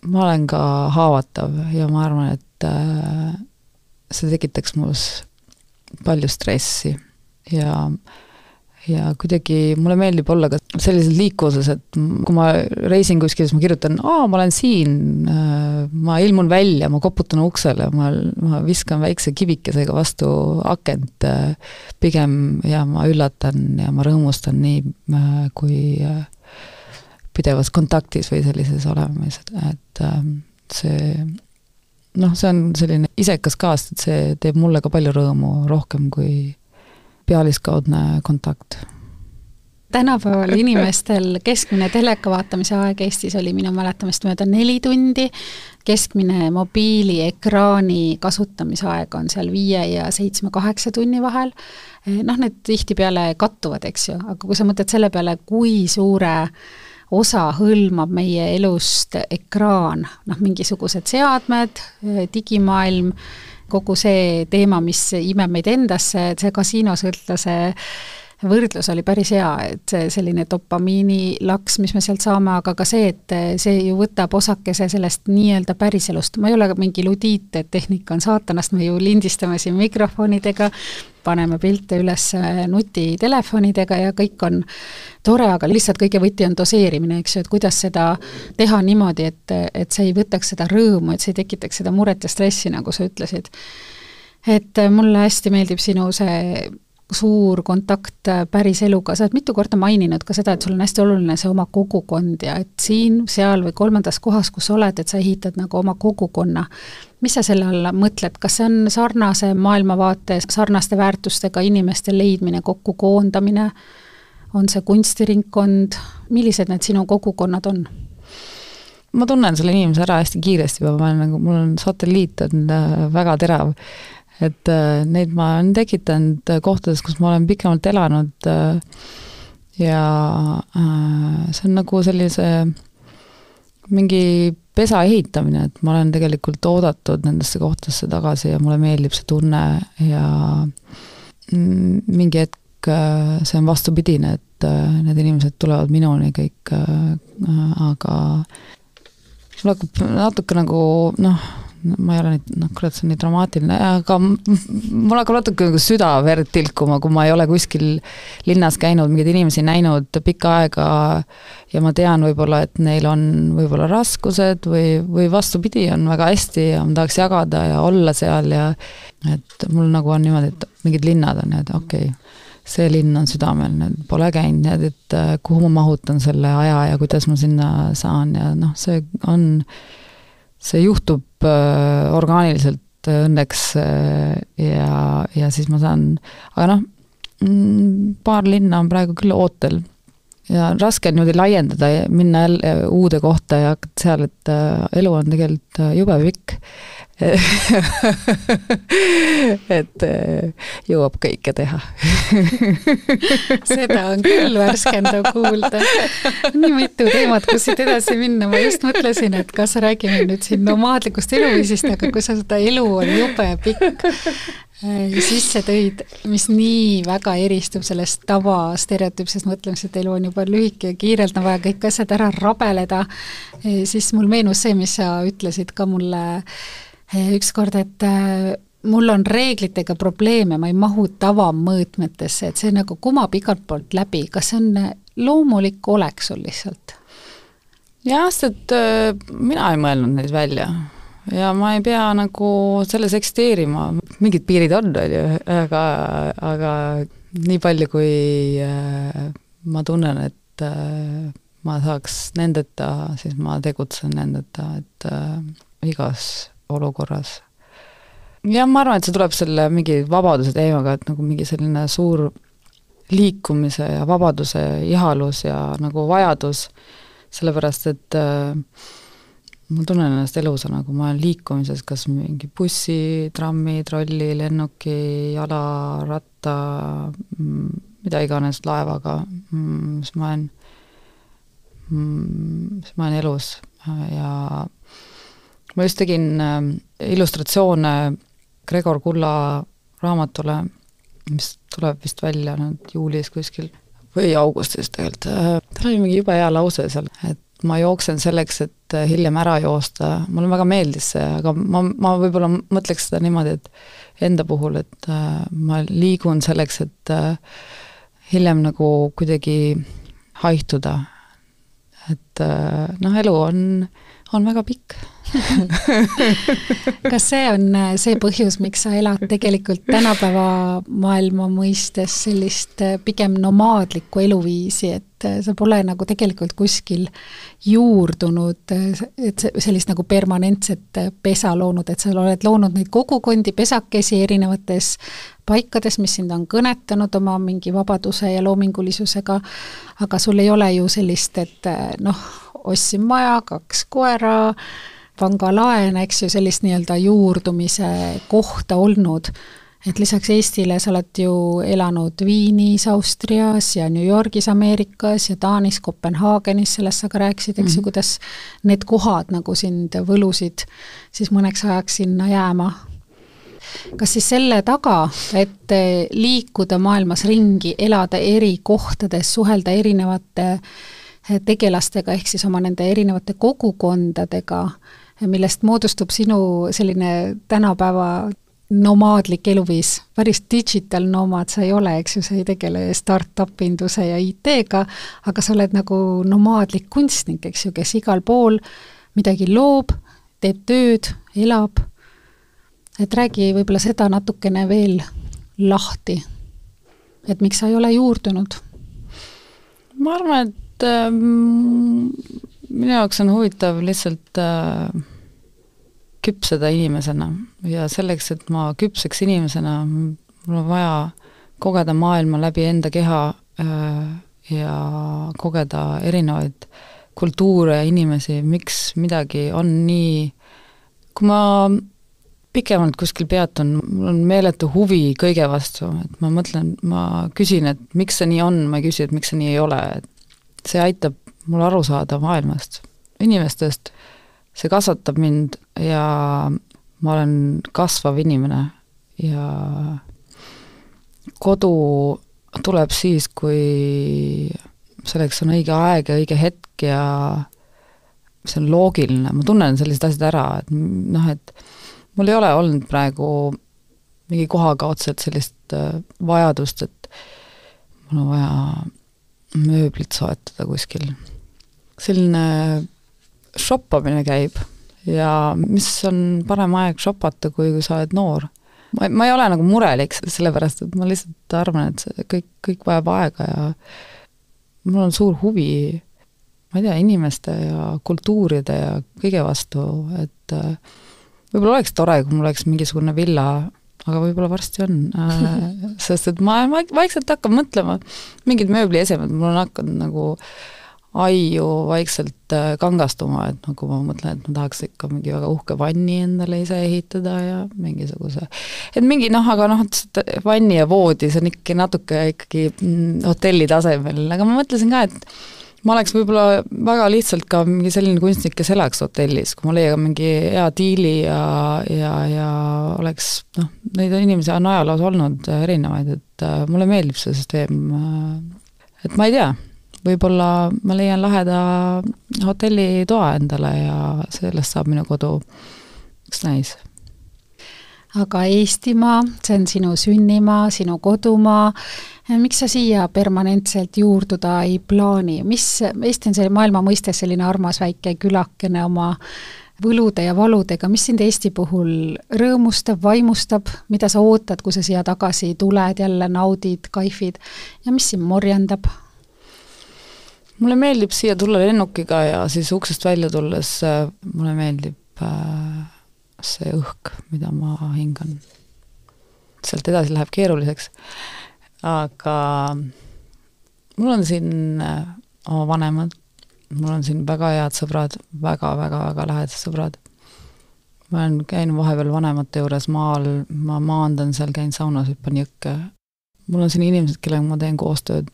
ma olen ka haavatav ja ma arvan, et äh, see tekitaks minus palju stressi ja äh, ja kuidagi mulle meeldib olla ka sellises liikuvuses, et kui ma reisin kuskil, siis ma kirjutan, aa, ma olen siin, äh, ma ilmun välja, ma koputan uksele, ma, ma viskan väikse kivikesega vastu akent, äh, pigem ja ma üllatan ja ma rõõmustan nii, äh, kui pidevas kontaktis või sellises olemises, et see noh, see on selline isekas kaast, et see teeb mulle ka palju rõõmu, rohkem kui pealiskaudne kontakt. Tänapäeval inimestel keskmine teleka vaatamise aeg Eestis oli minu mäletamist mööda neli tundi, keskmine mobiiliekraani kasutamise aeg on seal viie ja seitsme-kaheksa tunni vahel, noh, need tihtipeale kattuvad, eks ju, aga kui sa mõtled selle peale, kui suure osa hõlmab meie elust ekraan, noh, mingisugused seadmed, digimaailm, kogu see teema, mis imeb meid endasse, see kasiinosõltlase võrdlus oli päris hea, et see selline dopamiini laks, mis me sealt saame, aga ka see, et see ju võtab osakese sellest nii-öelda päriselust, ma ei ole mingi ludiit, et tehnika on saatanast, me ju lindistame siin mikrofonidega, paneme pilte üles nutitelefonidega ja kõik on tore, aga lihtsalt kõige võti on doseerimine, eks ju, et kuidas seda teha niimoodi, et, et see ei võtaks seda rõõmu, et see ei tekitaks seda muret ja stressi, nagu sa ütlesid. et mulle hästi meeldib sinu see suur kontakt päriseluga, sa oled mitu korda maininud ka seda, et sul on hästi oluline see oma kogukond ja et siin, seal või kolmandas kohas, kus sa oled, et sa ehitad nagu oma kogukonna. mis sa selle alla mõtled, kas see on sarnase maailmavaate, sarnaste väärtustega inimeste leidmine, kokku koondamine, on see kunstiringkond, millised need sinu kogukonnad on? ma tunnen selle inimese ära hästi kiiresti juba, ma olen nagu, mul on satelliit on äh, väga terav et äh, neid ma olen tekitanud äh, kohtades, kus ma olen pikemalt elanud äh, ja see on nagu sellise mingi pesa ehitamine, et ma olen tegelikult oodatud nendesse kohtadesse tagasi ja mulle meeldib see tunne ja mingi hetk see on vastupidine, et need inimesed tulevad minuni kõik, aga mul hakkab natuke nagu noh, ma ei ole nüüd, noh kurat, see on nii dramaatiline, aga mul hakkab natuke nagu süda verd tilkuma, kui ma ei ole kuskil linnas käinud, mingeid inimesi näinud pikka aega ja ma tean võib-olla, et neil on võib-olla raskused või, või vastupidi, on väga hästi ja ma tahaks jagada ja olla seal ja et mul nagu on niimoodi, et mingid linnad on need, okei okay, see linn on südamel, pole käinud, et kuhu ma mahutan selle aja ja kuidas ma sinna saan ja noh, see on see juhtub äh, orgaaniliselt äh, õnneks äh, ja, ja siis ma saan, aga noh, mm, paar linna on praegu küll ootel ja raske on niimoodi laiendada ja minna jälle uude kohta ja hakata seal, et elu on tegelikult jube pikk. Et jõuab kõike teha. Seda on küll värskendav kuulda. nii mitu teemat, kus siit edasi minna, ma just mõtlesin, et kas räägime nüüd siin nomaadlikust eluviisist, aga kui sa seda elu on jube pikk sisse tõid, mis nii väga eristub sellest tavastereotüüpsest mõtlemisest, elu on juba lühike ja kiirelt on vaja kõik asjad ära rabeleda, eh, siis mul meenus see, mis sa ütlesid ka mulle Eh, ükskord, et äh, mul on reeglitega probleeme, ma ei mahu tavamõõtmetesse, et see nagu kumab igalt poolt läbi, kas see on äh, loomulik olek sul lihtsalt? jah, sest äh, mina ei mõelnud neid välja ja ma ei pea nagu selles eksisteerima, mingid piirid on, on ju, aga, aga nii palju, kui äh, ma tunnen, et äh, ma saaks nendeta, siis ma tegutsen nendeta, et äh, igas olukorras. jah, ma arvan, et see tuleb selle mingi vabaduse teemaga, et nagu mingi selline suur liikumise ja vabaduse ihalus ja nagu vajadus, sellepärast et äh, ma tunnen ennast elus nagu ma olen liikumises, kas mingi bussi, trammi, trolli, lennuki, jala, ratta, mm, mida iganes, laevaga, mm, siis ma olen, mm, siis ma olen elus. Ja ma just tegin äh, illustratsioone Gregor Kulla raamatule, mis tuleb vist välja nüüd juulis kuskil või augustis tegelikult, äh, tal oli mingi jube hea lause seal, et ma jooksen selleks, et äh, hiljem ära joosta, mulle väga meeldis see, aga ma, ma võib-olla mõtleks seda niimoodi, et enda puhul, et äh, ma liigun selleks, et äh, hiljem nagu kuidagi haihtuda. et noh, elu on, on väga pikk kas see on äh, see põhjus, miks sa elad tegelikult tänapäeva maailma mõistes sellist äh, pigem nomaadlikku eluviisi, et äh, sa pole nagu tegelikult kuskil juurdunud, et sellist nagu permanentset pesa loonud, et sa oled loonud neid kogukondi, pesakesi erinevates paikades, mis sind on kõnetanud oma mingi vabaduse ja loomingulisusega, aga sul ei ole ju sellist, et noh, ostsin maja, kaks koera, pangalaen, eks ju, sellist nii-öelda juurdumise kohta olnud. et lisaks Eestile sa oled ju elanud Viinis, Austrias ja New Yorgis Ameerikas ja Taanis, Kopenhaagenis, sellest sa ka rääkisid, eks ju mm -hmm., kuidas need kohad nagu sind võlusid siis mõneks ajaks sinna jääma kas siis selle taga, et liikuda maailmas ringi, elada eri kohtades, suhelda erinevate tegelastega, ehk siis oma nende erinevate kogukondadega, millest moodustub sinu selline tänapäeva nomaadlik eluviis, päris digital nomad sa ei ole, eks ju, sa ei tegele startup induse ja IT-ga, aga sa oled nagu nomaadlik kunstnik, eks ju, kes igal pool midagi loob, teeb tööd, elab, et räägi võib-olla seda natukene veel lahti, et miks sa ei ole juurdunud? ma arvan, et ähm, minu jaoks on huvitav lihtsalt äh, küpseda inimesena ja selleks, et ma küpseks inimesena, mul on vaja kogeda maailma läbi enda keha äh, ja kogeda erinevaid kultuure ja inimesi, miks midagi on nii, kui ma pikemalt kuskil peatun, mul on meeletu huvi kõige vastu, et ma mõtlen, ma küsin, et miks see nii on, ma ei küsi, et miks see nii ei ole, et see aitab mul aru saada maailmast, inimestest, see kasvatab mind ja ma olen kasvav inimene ja kodu tuleb siis, kui selleks on õige aeg ja õige hetk ja see on loogiline, ma tunnen sellised asjad ära, et noh, et mul ei ole olnud praegu mingi kohaga otseselt sellist äh, vajadust, et mul on vaja mööblit soetada kuskil. Selline shoppamine käib ja mis on parem aeg shopata, kui, sa oled noor. ma, ma ei ole nagu murelik, sellepärast et ma lihtsalt arvan, et see kõik, kõik vajab aega ja mul on suur huvi ma ei tea, inimeste ja kultuuride ja kõige vastu, et äh, võib-olla oleks tore, kui mul oleks mingisugune villa, aga võib-olla varsti on äh,, sest et ma vaikselt hakkan mõtlema, mingid mööbliesemed, mul on hakanud nagu aiu vaikselt äh, kangastuma, et nagu ma mõtlen, et ma tahaks ikka mingi väga uhke vanni endale ise ehitada ja mingisuguse, et mingi noh, aga noh, vanni ja voodi, see on ikkagi natuke ikkagi mm, hotelli tasemel, aga ma mõtlesin ka, et ma oleks võib-olla väga lihtsalt ka mingi selline kunstnik, kes elaks hotellis, kui ma leian mingi hea diili ja, ja, ja oleks noh, neid inimesi on ajaloos olnud erinevaid, et äh, mulle meeldib see süsteem äh,, et ma ei tea, võib-olla ma leian laheda hotellitoa endale ja sellest saab minu kodu, eks näis. Aga Eestimaa, see on sinu sünnimaa, sinu kodumaa, miks sa siia permanentselt juurduda ei plaani, mis, Eesti on see maailma mõistes selline armas väike külakene oma võlude ja valudega, mis sind Eesti puhul rõõmustab, vaimustab, mida sa ootad, kui sa siia tagasi tuled, jälle naudid, kaifid? Ja mis sind morjendab? Mulle meeldib siia tulla lennukiga ja siis uksest välja tulles äh, mulle meeldib äh, see õhk, mida ma hingan. sealt edasi läheb keeruliseks aga mul on siin äh, oma vanemad, mul on siin väga head sõbrad väga, väga, väga lähedased sõbrad. ma olen käinud vahepeal vanemate juures maal, ma maandan seal, käin saunas, hüppan jõkke. mul on siin inimesed, kellega ma teen koostööd.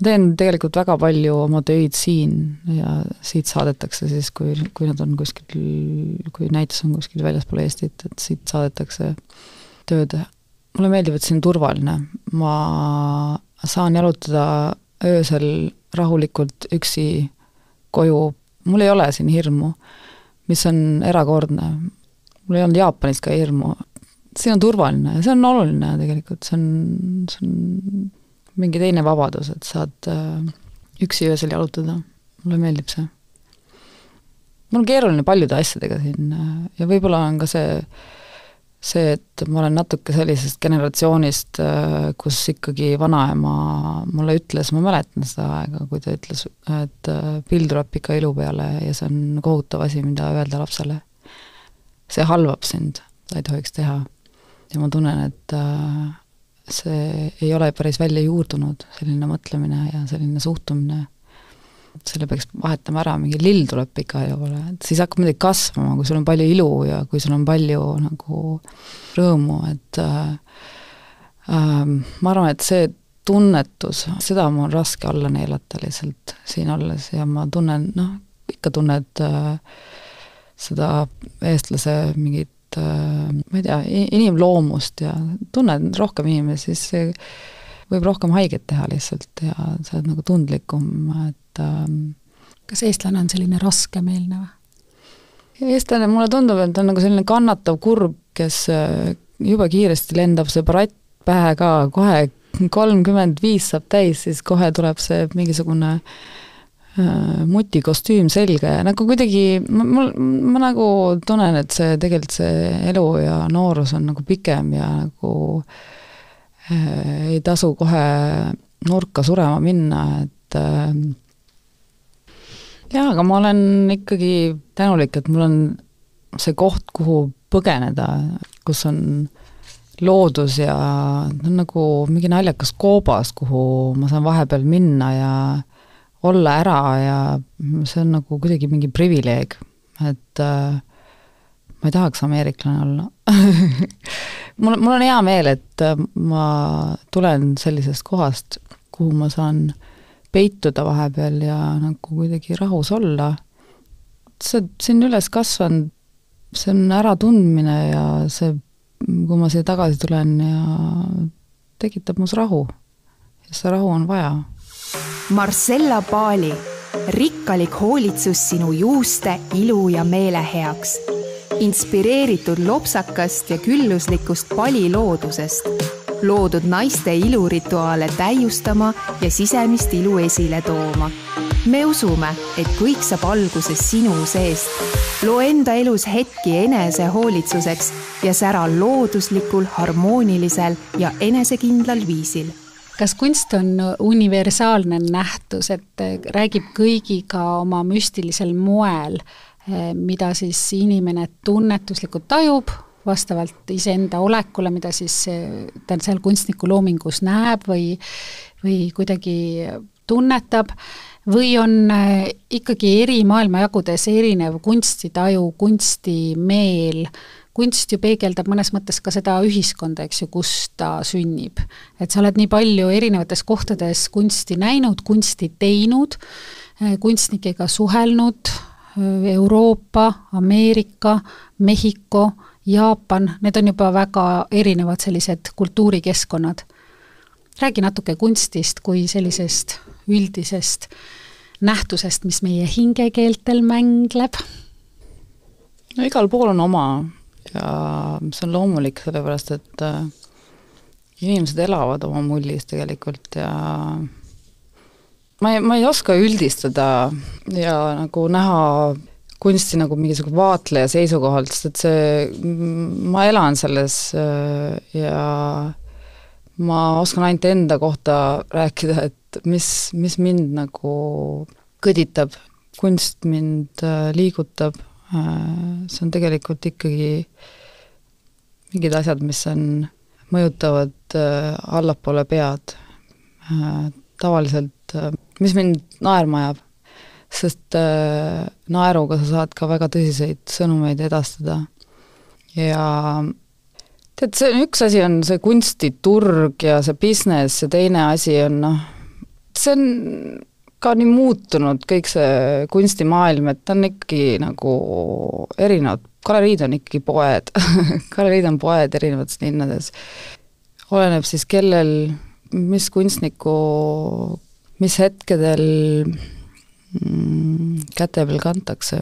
Ma teen tegelikult väga palju oma töid siin ja siit saadetakse siis, kui, kui nad on kuskil, kui näitus on kuskil väljaspool Eestit, et siit saadetakse tööd mulle meeldib, et siin turvaline, ma saan jalutada öösel rahulikult üksi koju, mul ei ole siin hirmu, mis on erakordne. mul ei olnud Jaapanis ka hirmu. siin on turvaline ja see on oluline tegelikult, see on, see on mingi teine vabadus, et saad äh, üksi öösel jalutada, mulle meeldib see. mul on keeruline paljude asjadega siin äh, ja võib-olla on ka see see, et ma olen natuke sellisest generatsioonist, äh, kus ikkagi vanaema mulle ütles, ma mäletan seda aega, kui ta ütles, et pill tuleb pika ilu peale ja see on kohutav asi, mida öelda lapsele. see halvab sind, seda ei tohiks teha. ja ma tunnen, et see ei ole päris välja juurdunud, selline mõtlemine ja selline suhtumine. Selle peaks vahetama ära, mingi lill tuleb pika ilu peale, et siis hakkab midagi kasvama, kui sul on palju ilu ja kui sul on palju nagu rõõmu, et äh, äh, ma arvan, et see tunnetus, seda mul on raske alla neelata lihtsalt siin olles ja ma tunnen, noh, ikka tunned äh, seda eestlase mingit äh, ma ei tea, inimloomust ja tunned rohkem inimesi, siis see võib rohkem haiget teha lihtsalt ja sa oled nagu tundlikum, et ähm, kas eestlane on selline raskemeelne või? eestlane, mulle tundub, et ta on nagu selline kannatav kurb, kes äh, jube kiiresti lendab see baratt pähe ka, kohe kolmkümmend viis saab täis, siis kohe tuleb see mingisugune äh, mutikostüüm selga ja nagu kuidagi mul, ma nagu tunnen, et see tegelikult see elu ja noorus on nagu pikem ja nagu äh, Äh, ei tasu kohe nurka surema minna, et äh, jaa, aga ma olen ikkagi tänulik, et mul on see koht, kuhu põgeneda, kus on loodus ja on nagu mingi naljakas koobas, kuhu ma saan vahepeal minna ja olla ära ja see on nagu kuidagi mingi privileeg, et äh, ma ei tahaks ameeriklane olla mul, mul on hea meel, et äh, ma tulen sellisest kohast, kuhu ma saan peituda vahepeal ja nagu kuidagi rahus olla. sa siin üles kasvanud, see on äratundmine ja see, kui ma siia tagasi tulen ja tekitab mus rahu. ja seda rahu on vaja. Marcella Paali, rikkalik hoolitsus sinu juuste, ilu ja meele heaks inspireeritud lopsakast ja külluslikust paliloodusest, loodud naiste ilurituaale täiustama ja sisemist ilu esile tooma. me usume, et kõik saab alguse sinu seest. loo enda elus hetki enesehoolitsuseks ja sära looduslikul, harmoonilisel ja enesekindlal viisil kas kunst on universaalne nähtus, et räägib kõigiga oma müstilisel moel Eh, mida siis inimene tunnetuslikult tajub, vastavalt iseenda olekule, mida siis eh, ta seal kunstniku loomingus näeb või, või kuidagi tunnetab, või on eh, ikkagi eri maailmajagudes erinev kunstitaju, kunstimeel, kunst ju peegeldab mõnes mõttes ka seda ühiskonda, eks ju, kus ta sünnib. et sa oled nii palju erinevates kohtades kunsti näinud, kunsti teinud, kunstnikega suhelnud, Euroopa, Ameerika, Mehhiko, Jaapan, need on juba väga erinevad sellised kultuurikeskkonnad. räägi natuke kunstist kui sellisest üldisest nähtusest, mis meie hingekeeltel mängleb. no igal pool on oma ja see on loomulik, sellepärast et äh, inimesed elavad oma mullis tegelikult ja ma ei, ma ei oska üldistada ja nagu näha kunsti nagu mingisugune vaatleja seisukohalt, sest et see, ma elan selles äh, ja ma oskan ainult enda kohta rääkida, et mis, mis mind nagu kõditab, kunst mind äh, liigutab, see on tegelikult ikkagi mingid asjad, mis on, mõjutavad allapoole pead. tavaliselt mis mind naerma ajab, sest äh, naeruga sa saad ka väga tõsiseid sõnumeid edastada. ja tead, see on, üks asi on see kunstiturg ja see business ja teine asi on noh, see on ka nii muutunud, kõik see kunstimaailm, et ta on ikkagi nagu erinevad, galeriid on ikkagi poed galeriid on poed erinevates linnades. oleneb siis, kellel, mis kunstniku mis hetkedel mm, käte peal kantakse,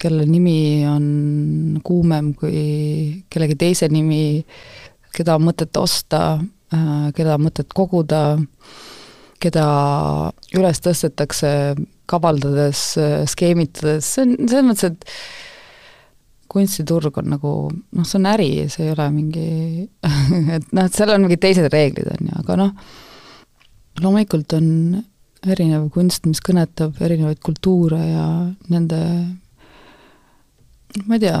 kelle nimi on kuumem kui kellegi teise nimi, keda on mõtet osta, äh, keda on mõtet koguda, keda üles tõstetakse kavaldades, skeemitades, see on selles mõttes, et kunstiturg on nagu noh, see on äri, see ei ole mingi et noh, et seal on mingid teised reeglid, on ju, aga noh, loomulikult on erinev kunst, mis kõnetab erinevaid kultuure ja nende ma ei tea,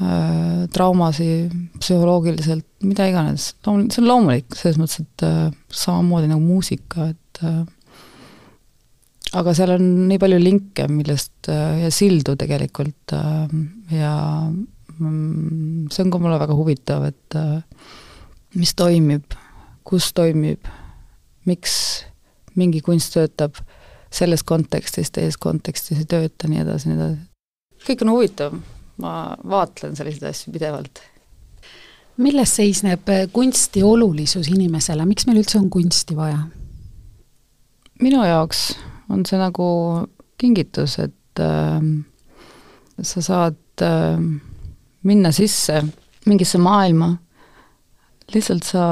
äh, traumasid psühholoogiliselt, mida iganes, see on loomulik, selles mõttes, et äh, samamoodi nagu muusika, et äh, aga seal on nii palju linke, millest ja sildu tegelikult ja mm, see on ka mulle väga huvitav, et mis toimib, kus toimib, miks mingi kunst töötab selles kontekstis, teises kontekstis ei tööta, nii edasi, nii edasi. kõik on huvitav, ma vaatlen selliseid asju pidevalt. milles seisneb kunsti olulisus inimesele, miks meil üldse on kunsti vaja? Minu jaoks on see nagu kingitus, et äh, sa saad äh, minna sisse mingisse maailma, lihtsalt sa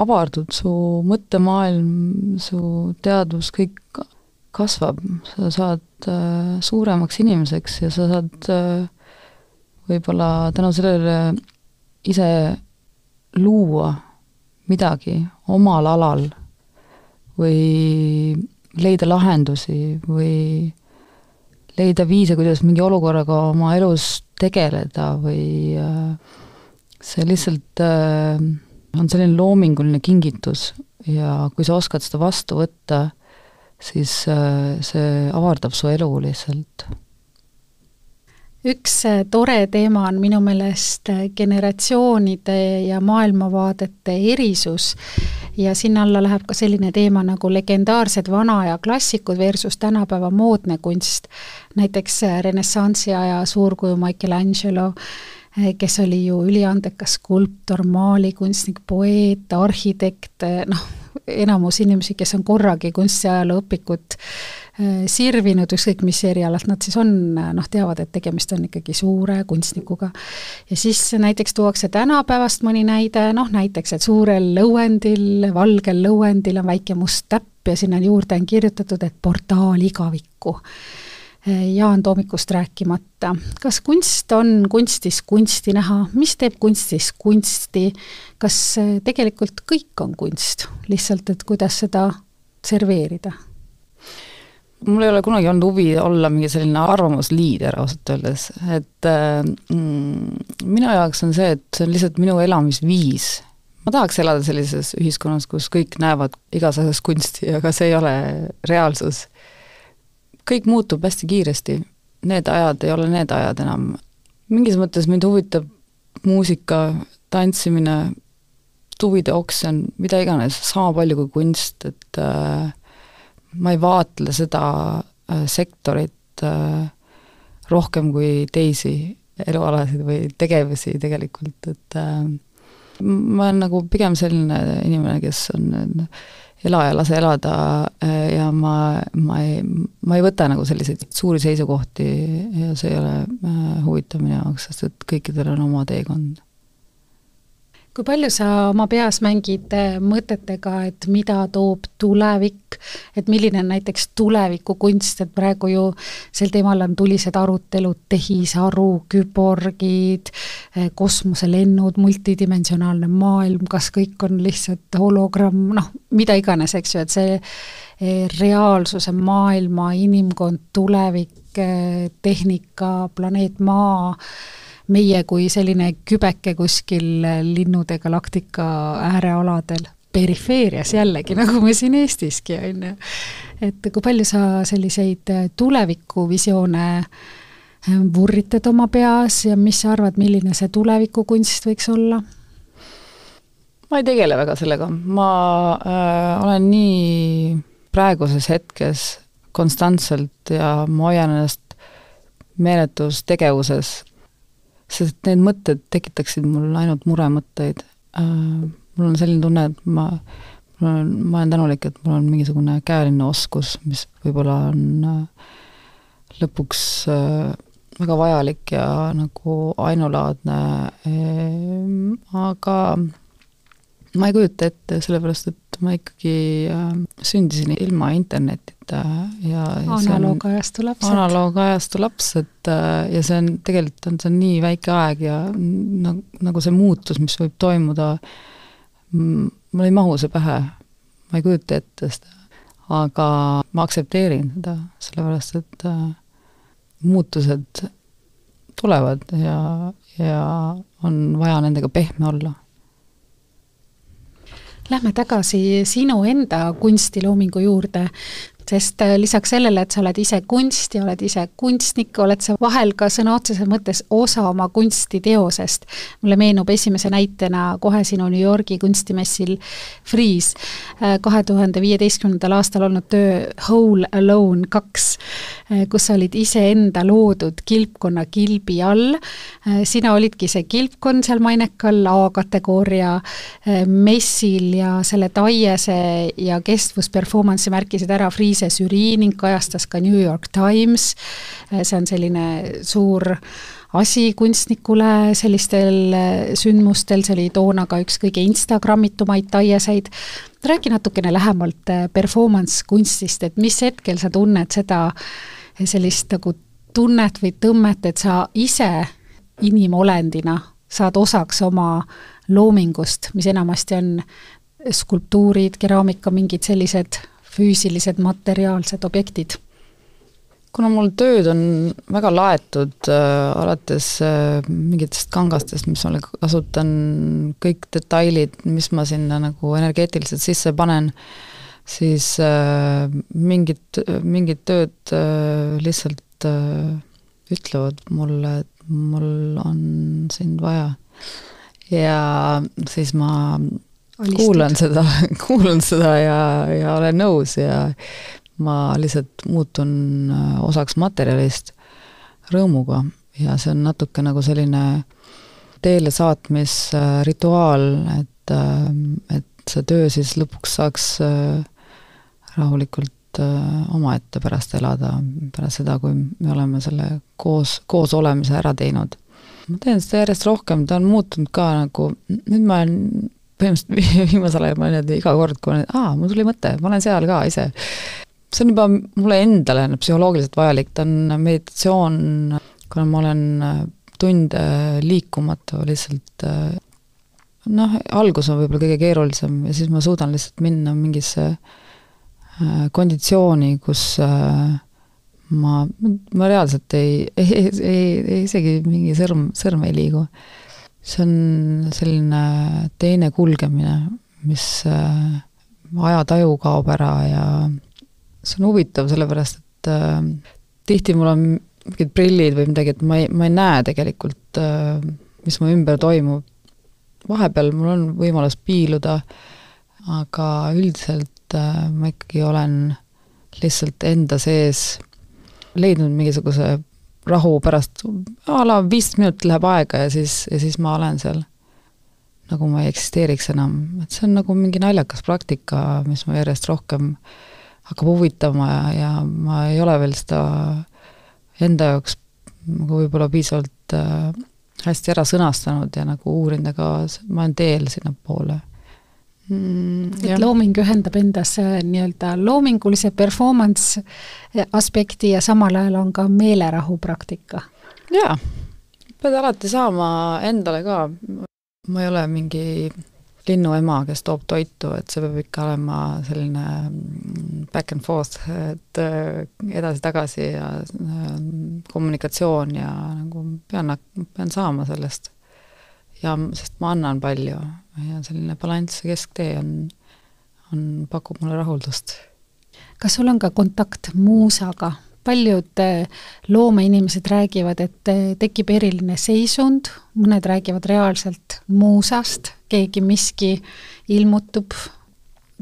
avardud, su mõttemaailm, su teadvus, kõik kasvab, sa saad äh, suuremaks inimeseks ja sa saad äh, võib-olla tänu sellele ise luua midagi omal alal või leida lahendusi või leida viise, kuidas mingi olukorraga oma elus tegeleda või äh, see lihtsalt äh, on selline loominguline kingitus ja kui sa oskad seda vastu võtta, siis äh, see avardab su elu lihtsalt. Üks äh, tore teema on minu meelest äh, generatsioonide ja maailmavaadete erisus ja sinna alla läheb ka selline teema nagu legendaarsed vana aja klassikud versus tänapäeva moodne kunst. näiteks äh, renessansi aja suurkuju Michelangelo, kes oli ju üliandekas skulptor, maalikunstnik, poeet, arhitekt, noh, enamus inimesi, kes on korragi kunstiajaloo õpikut sirvinud, ükskõik mis erialalt. Nad siis on, noh, teavad, et tegemist on ikkagi suure kunstnikuga. ja siis näiteks tuuakse tänapäevast mõni näide, noh näiteks, et suurel lõuendil, valgel lõuendil on väike must täpp ja sinna juurde on kirjutatud, et portaal igavikku. Äh, Jaan Toomikust rääkimata, kas kunst on kunstis kunsti näha, mis teeb kunstis kunsti, kas äh, tegelikult kõik on kunst, lihtsalt et kuidas seda serveerida mul ei ole kunagi olnud huvi olla mingi selline arvamusliider ausalt öeldes, et äh, mm, minu jaoks on see, et see on lihtsalt minu elamisviis. ma tahaks elada sellises ühiskonnas, kus kõik näevad igas asjas kunsti, aga see ei ole reaalsus. kõik muutub hästi kiiresti, need ajad ei ole need ajad enam. mingis mõttes mind huvitab muusika, tantsimine, tuvide oksjon, mida iganes, sama palju kui kunst, et äh, ma ei vaatle seda äh, sektorit äh, rohkem kui teisi elualasid või tegevusi tegelikult, et äh, ma olen nagu pigem selline inimene, kes on ela ja lase elada ja ma, ma ei, ma ei võta nagu selliseid suuri seisukohti ja see ei ole huvitav minu jaoks, sest et kõikidel on oma teekond kui palju sa oma peas mängid äh, mõtetega, et mida toob tulevik, et milline on näiteks tulevikukunst, et praegu ju sel teemal on tulised arutelud, tehisaru, küborgid, äh, kosmoselennud, multidimensionaalne maailm, kas kõik on lihtsalt hologramm, noh, mida iganes, eks ju, et see äh, reaalsuse maailma, inimkond, tulevik, tehnika, planeet Maa, meie kui selline kübeke kuskil linnude galaktika äärealadel, perifeerias jällegi, nagu me siin Eestiski, on ju. et kui palju sa selliseid tulevikuvisioone äh, vurritad oma peas ja mis sa arvad, milline see tulevikukunst võiks olla? ma ei tegele väga sellega, ma äh, olen nii praeguses hetkes konstantselt ja ma hoian ennast meeletus tegevuses, sest need mõtted tekitaksid mul ainult muremõtteid. Äh, mul on selline tunne, et ma, mul on, ma olen tänulik, et mul on mingisugune käeline oskus, mis võib-olla on äh, lõpuks äh, väga vajalik ja nagu ainulaadne, aga ma ei kujuta ette, sellepärast et ma ikkagi sündisin ilma interneti et ja analoogajastu lapsed. analoogajastu laps, et ja see on, tegelikult on, see on nii väike aeg ja nagu, nagu see muutus, mis võib toimuda, mul ei mahu see pähe, ma ei kujuta ette seda, aga ma aktsepteerin seda, sellepärast et äh, muutused tulevad ja, ja on vaja nendega pehme olla Lähme tagasi sinu enda kunstiloomingu juurde sest äh, lisaks sellele, et sa oled ise kunstja, oled ise kunstnik, oled sa vahel ka sõna otseses mõttes osa oma kunstiteosest. mulle meenub esimese näitena kohe sinu New Yorgi kunstimessil Freeze äh, kahe tuhande viieteistkümnendal aastal olnud töö Whole Alone kaks, äh, kus sa olid iseenda loodud kilpkonna kilbi all. sina olidki see kilpkonn seal mainekal A-kategooria messil ja selle taiese ja kestvusperformance'i märkisid ära Freeze ise žürii ning kajastas ka New York Times, see on selline suur asi kunstnikule sellistel sündmustel, see oli toona ka üks kõige Instagrammitumaid taieseid. räägi natukene lähemalt eh, performance kunstist, et mis hetkel sa tunned seda sellist nagu tunnet või tõmmet, et sa ise inimolendina saad osaks oma loomingust, mis enamasti on skulptuurid, keraamika, mingid sellised füüsilised materiaalsed objektid? kuna mul tööd on väga laetud äh,, alates äh, mingitest kangastest, mis ma kasutan, kõik detailid, mis ma sinna nagu energeetiliselt sisse panen, siis äh, mingid, mingid tööd äh, lihtsalt äh, ütlevad mulle, et mul on sind vaja. ja siis ma. Kuulan seda, kuulan seda ja, ja olen nõus ja ma lihtsalt muutun äh, osaks materjalist rõõmuga ja see on natuke nagu selline teele saatmisrituaal, et, äh, et see töö siis lõpuks saaks äh, rahulikult omaette pärast elada, pärast seda, kui me oleme selle koos, koos olemise ära teinud. ma teen seda järjest rohkem, ta on muutunud ka nagu, nüüd ma olen põhimõtteliselt viimasel ajal ma niimoodi iga kord, kui olen, aa, mul tuli mõte, ma olen seal ka ise see on juba mulle endale psühholoogiliselt vajalik, ta on meditatsioon, kuna ma olen äh, tunde liikumatu lihtsalt äh, noh, algus on võib-olla kõige keerulisem ja siis ma suudan lihtsalt minna mingisse äh, konditsiooni, kus ma, ma reaalselt ei, ei, ei, ei, isegi mingi sõrm, sõrm ei liigu. See on selline teine kulgemine, mis ajataju kaob ära ja see on huvitav, sellepärast et äh, tihti mul on mingid prillid või midagi, et ma ei, ma ei näe tegelikult äh,, mis mu ümber toimub. vahepeal mul on võimalus piiluda, aga üldiselt äh, ma ikkagi olen lihtsalt enda sees leidnud mingisuguse rahu pärast, a la viisteist minutit läheb aega ja siis, ja siis ma olen seal. nagu ma ei eksisteeriks enam, et see on nagu mingi naljakas praktika, mis ma järjest rohkem hakkab huvitama ja, ja ma ei ole veel seda enda jaoks nagu võib-olla piisavalt äh, hästi ära sõnastanud ja nagu uurinud, aga ma olen teel sinnapoole mm,. et jah. looming ühendab endas nii-öelda loomingulise performance aspekti ja samal ajal on ka meelerahu praktika. jaa, pead alati saama endale ka, ma ei ole mingi linnuema, kes toob toitu, et see peab ikka olema selline mm, back and forth, et äh, edasi-tagasi ja äh, kommunikatsioon ja nagu pean, pean saama sellest. ja sest ma annan palju ja selline balanss ja kesktee on, on, pakub mulle rahuldust. kas sul on ka kontakt muusaga? paljud äh, loomeinimesed räägivad, et tekib eriline seisund, mõned räägivad reaalselt muusast keegi miski ilmutub,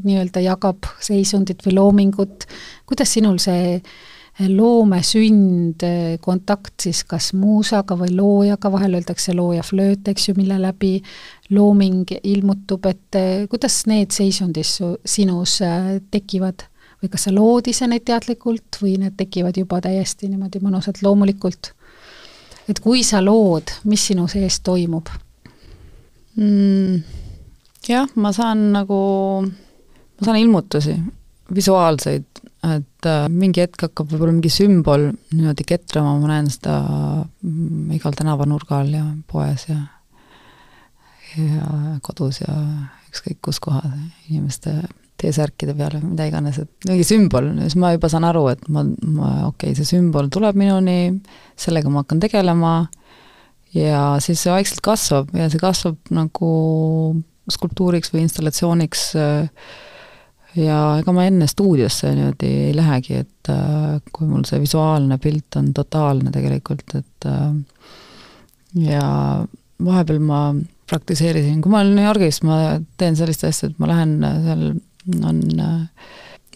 nii-öelda jagab seisundit või loomingut, kuidas sinul see loomesünd, kontakt siis kas muusaga või loojaga, vahel öeldakse looja flööt, eks ju, mille läbi looming ilmutub, et kuidas need seisundis sinus äh, tekivad? või kas sa lood ise neid teadlikult või need tekivad juba täiesti niimoodi mõnusalt loomulikult? et kui sa lood, mis sinu sees toimub? mm,? jah, ma saan nagu, ma saan ilmutusi, visuaalseid, et äh, mingi hetk hakkab võib-olla mingi sümbol niimoodi ketrama, ma näen seda mm, igal tänavanurgal ja poes ja ja kodus ja ükskõik kus kohas, inimeste T-särkide peale, mida iganes, et mingi sümbol, siis ma juba saan aru, et ma, ma okei okay,, see sümbol tuleb minuni, sellega ma hakkan tegelema ja siis see vaikselt kasvab ja see kasvab nagu skulptuuriks või installatsiooniks äh, ja ega ma enne stuudiosse niimoodi ei lähegi, et äh, kui mul see visuaalne pilt on totaalne tegelikult, et äh, ja vahepeal ma praktiseerisin, kui ma olen New Yorgis, ma teen sellist asja, et ma lähen, seal on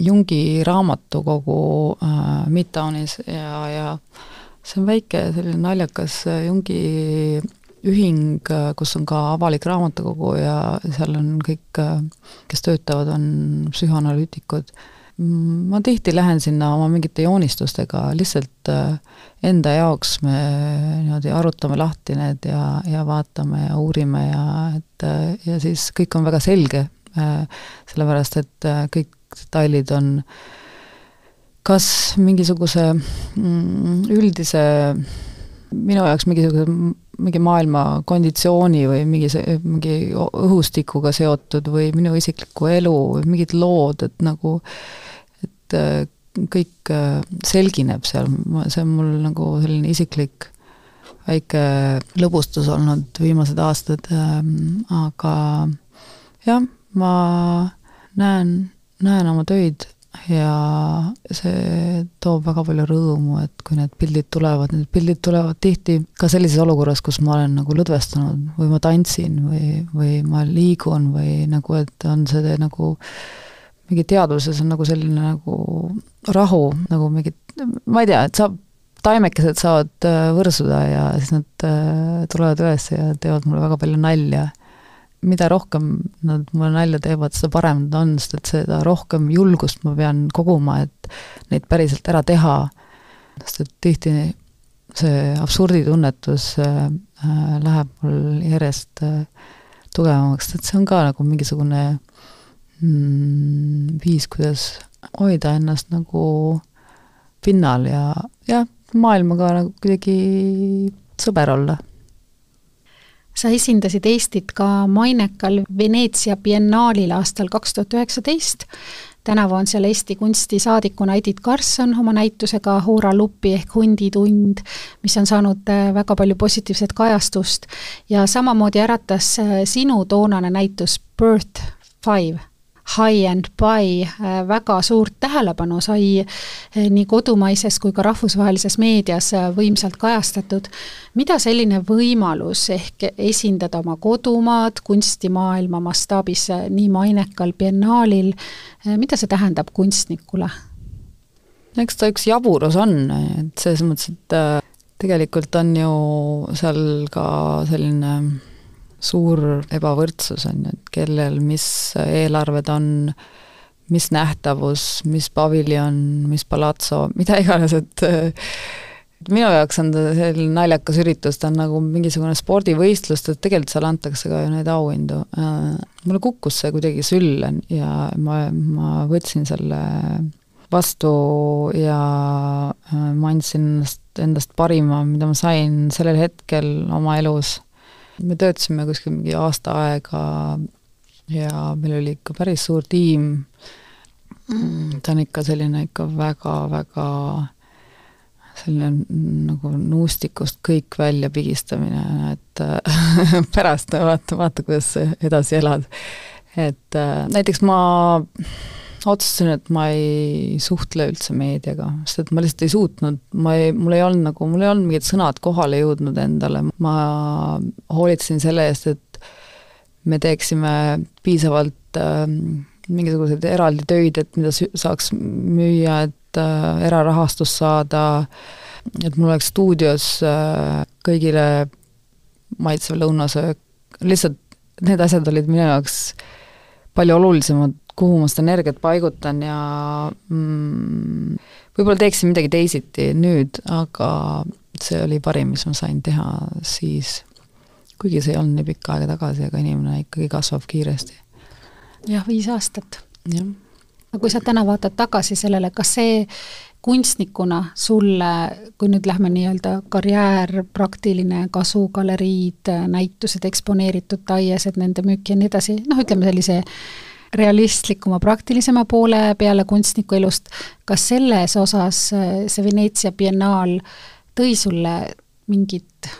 Jungi raamatukogu äh, Midtownis ja, ja see on väike selline naljakas äh, Jungi ühing, äh, kus on ka avalik raamatukogu ja seal on kõik, äh, kes töötavad, on psühhoanalüütikud. ma tihti lähen sinna oma mingite joonistustega, lihtsalt enda jaoks me niimoodi arutame lahti need ja, ja vaatame ja uurime ja et ja siis kõik on väga selge, sellepärast et kõik detailid on äh, kas mingisuguse mm, üldise, minu jaoks mingisuguse, mingi maailma konditsiooni või mingi mingi õhustikuga seotud või minu isiklikku elu või mingid lood, et nagu, et äh, kõik äh, selgineb seal, see on mul nagu selline isiklik väike lõbustus olnud viimased aastad, ähm, aga jah, ma näen, näen oma töid ja see toob väga palju rõõmu, et kui need pildid tulevad, need pildid tulevad tihti ka sellises olukorras, kus ma olen nagu lõdvestunud või ma tantsin või, või ma liigun või nagu, et on see nagu mingi teadvuses on nagu selline nagu rahu, nagu mingid, ma ei tea, et saab, taimekesed saavad äh, võrsuda ja siis nad äh, tulevad üles ja teevad mulle väga palju nalja mida rohkem nad mulle nalja teevad, seda parem nad on, sest et seda rohkem julgust ma pean koguma, et neid päriselt ära teha, sest et tihti see absurditunnetus äh, äh, läheb mul järjest äh, tugevamaks, et see on ka nagu mingisugune mm, viis, kuidas hoida ennast nagu pinnal ja jah, maailmaga nagu kuidagi sõber olla sa esindasid Eestit ka mainekal Veneetsia biennaalil aastal kaks tuhat üheksateist. tänavu on seal Eesti kunstisaadikuna Edith Karlsson oma näitusega Hoora Lupi ehk Hunditund, mis on saanud äh, väga palju positiivset kajastust ja samamoodi äratas äh, sinu toonane näitus Birth Five High and Buy äh, väga suurt tähelepanu sai äh, nii kodumaises kui ka rahvusvahelises meedias äh, võimsalt kajastatud. mida selline võimalus ehk esindada oma kodumaad kunstimaailma mastaabis nii mainekal biennaalil, mida see tähendab kunstnikule? eks ta üks jaburus on, et selles mõttes, et tegelikult on ju seal ka selline suur ebavõrdsus on ju, et kellel mis eelarved on, mis nähtavus, mis paviljon, mis palatso, mida iganes, et minu jaoks on ta selline naljakas üritus, ta on nagu mingisugune spordivõistlus, tegelikult seal antakse ka ju neid auhindu. mulle kukkus see kuidagi sülle ja ma, ma võtsin selle vastu ja ma andsin ennast, endast parima, mida ma sain sellel hetkel oma elus me töötasime kuskil mingi aasta aega ja meil oli ikka päris suur tiim, ta on ikka selline ikka väga-väga selline nagu nuustikust kõik välja pigistamine, et pärast vaata, vaata, kuidas edasi elad. et äh, näiteks ma otsustasin, et ma ei suhtle üldse meediaga, sest et ma lihtsalt ei suutnud, ma ei, mul ei olnud nagu, mul ei olnud mingid sõnad kohale jõudnud endale, ma hoolitsesin selle eest, et me teeksime piisavalt äh, mingisuguseid eraldi töid, et mida saaks müüa, et äh, erarahastust saada, et mul oleks stuudios äh, kõigile maitsev lõunasöök, lihtsalt need asjad olid minu jaoks palju olulisemad kuhu ma seda energiat paigutan ja mm, võib-olla teeksin midagi teisiti nüüd, aga see oli parim, mis ma sain teha siis. kuigi see ei olnud nii pikka aega tagasi, aga inimene ikkagi kasvab kiiresti. jah, viis aastat. aga kui sa täna vaatad tagasi sellele, kas see kunstnikuna sulle, kui nüüd lähme nii-öelda karjäär, praktiline kasu, galeriid, näitused, eksponeeritud taiesed, nende müük ja nii edasi, noh, ütleme sellise realistlikuma, praktilisema poole peale kunstniku elust, kas selles osas see Veneetsia biennaal tõi sulle mingit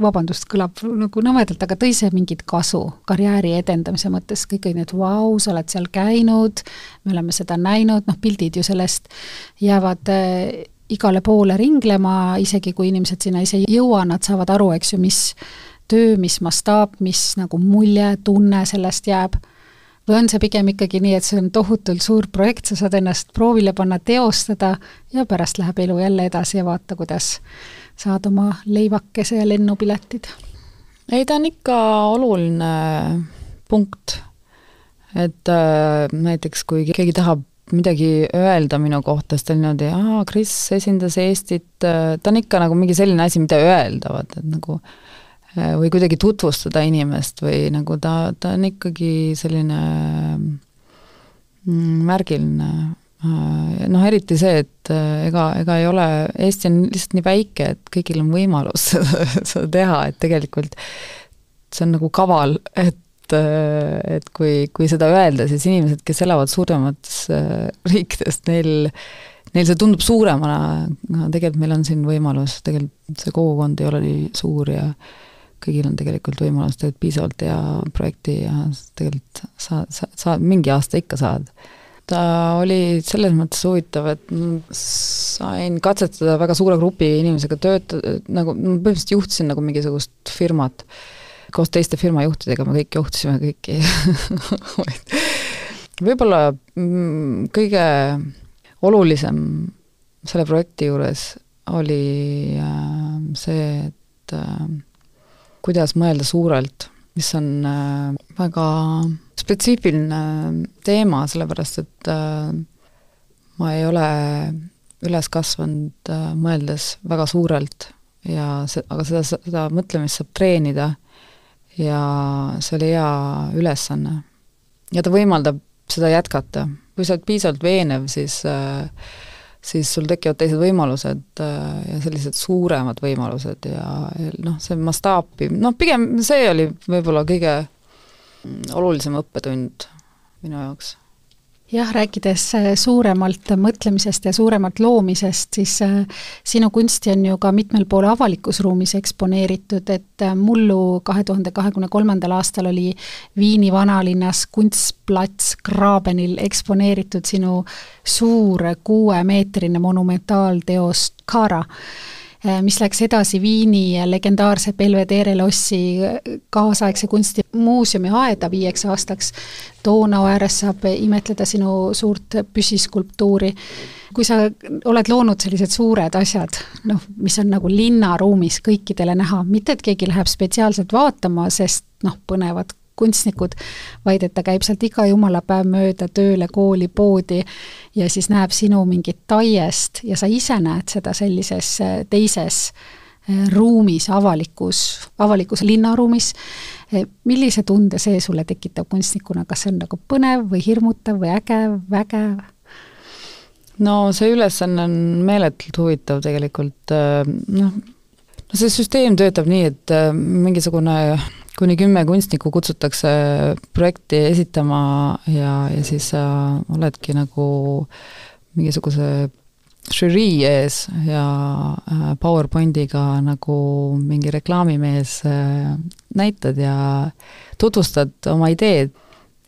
vabandust, kõlab nagu nõmedalt, aga tõi see mingit kasu karjääri edendamise mõttes, kõik olid need vau, sa oled seal käinud, me oleme seda näinud, noh pildid ju sellest jäävad äh, igale poole ringlema, isegi kui inimesed sinna ise ei jõua, nad saavad aru, eks ju, mis töö, mis mastaap, mis nagu mulje, tunne sellest jääb või on see pigem ikkagi nii, et see on tohutult suur projekt, sa saad ennast proovile panna, teostada ja pärast läheb elu jälle edasi ja vaata, kuidas saad oma leivakese ja lennupiletid? ei, ta on ikka oluline punkt. et äh, näiteks kui keegi tahab midagi öelda minu kohta, siis ta on niimoodi, aa, Kris esindas Eestit, äh, ta on ikka nagu mingi selline asi, mida öelda, vaata, et nagu äh, või kuidagi tutvustada inimest või nagu ta, ta on ikkagi selline mm, märgiline. Äh, noh, eriti see, et äh, ega, ega ei ole, Eesti on lihtsalt nii väike, et kõigil on võimalus seda, seda teha, et tegelikult see on nagu kaval, et et kui, kui seda öelda, siis inimesed, kes elavad suuremates riikides, neil neil see tundub suuremana, tegelikult meil on siin võimalus, tegelikult see kogukond ei ole nii suur ja kõigil on tegelikult võimalus tegelikult piisavalt hea projekti ja tegelikult sa, sa, sa mingi aasta ikka saad. ta oli selles mõttes huvitav, et sain katsetada väga suure grupi inimesega töötada, nagu põhimõtteliselt juhtisin nagu mingisugust firmat. koos teiste firma juhtidega me kõik juhtisime kõiki võib-olla mm, kõige olulisem selle projekti juures oli äh, see, et äh, kuidas mõelda suurelt, mis on äh, väga spetsiifiline teema, sellepärast et ma ei ole üles kasvanud mõeldes väga suurelt ja see, aga seda, seda mõtlemist saab treenida ja see oli hea ülesanne. ja ta võimaldab seda jätkata. kui sa oled piisavalt veenev, siis äh, siis sul tekivad teised võimalused äh, ja sellised suuremad võimalused ja noh, see mastaapi, noh pigem see oli võib-olla kõige olulisem õppetund minu jaoks jah, rääkides äh, suuremalt mõtlemisest ja suuremalt loomisest, siis äh, sinu kunsti on ju ka mitmel pool avalikus ruumis eksponeeritud, et äh, mullu kahe tuhande kahekümne kolmandal aastal oli Viini vanalinnas kunstplats Grabenil eksponeeritud sinu suur kuuemeetrine monumentaalteos Kara mis läks edasi Viini legendaarse Belvedere lossi kaasaegse kunstimuuseumi aeda viieks aastaks Donau ääres saab imetleda sinu suurt püsiskulptuuri. kui sa oled loonud sellised suured asjad, noh, mis on nagu linnaruumis kõikidele näha, mitte et keegi läheb spetsiaalselt vaatama, sest noh, põnevad kunstnikud, vaid et ta käib sealt iga jumala päev mööda tööle, kooli, poodi ja siis näeb sinu mingit taiest ja sa ise näed seda sellises teises eh, ruumis, avalikus, avalikus linnaruumis millise tunde see sulle tekitab kunstnikuna, kas see on nagu põnev või hirmutav või äge, vägev? no see ülesanne on meeletult huvitav tegelikult, äh, noh, no see süsteem töötab nii, et äh, mingisugune kuni kümme kunstnikku kutsutakse projekti esitama ja, ja siis sa oledki nagu mingisuguse žürii ees ja äh, PowerPointiga nagu mingi reklaamimees äh, näitad ja tutvustad oma ideed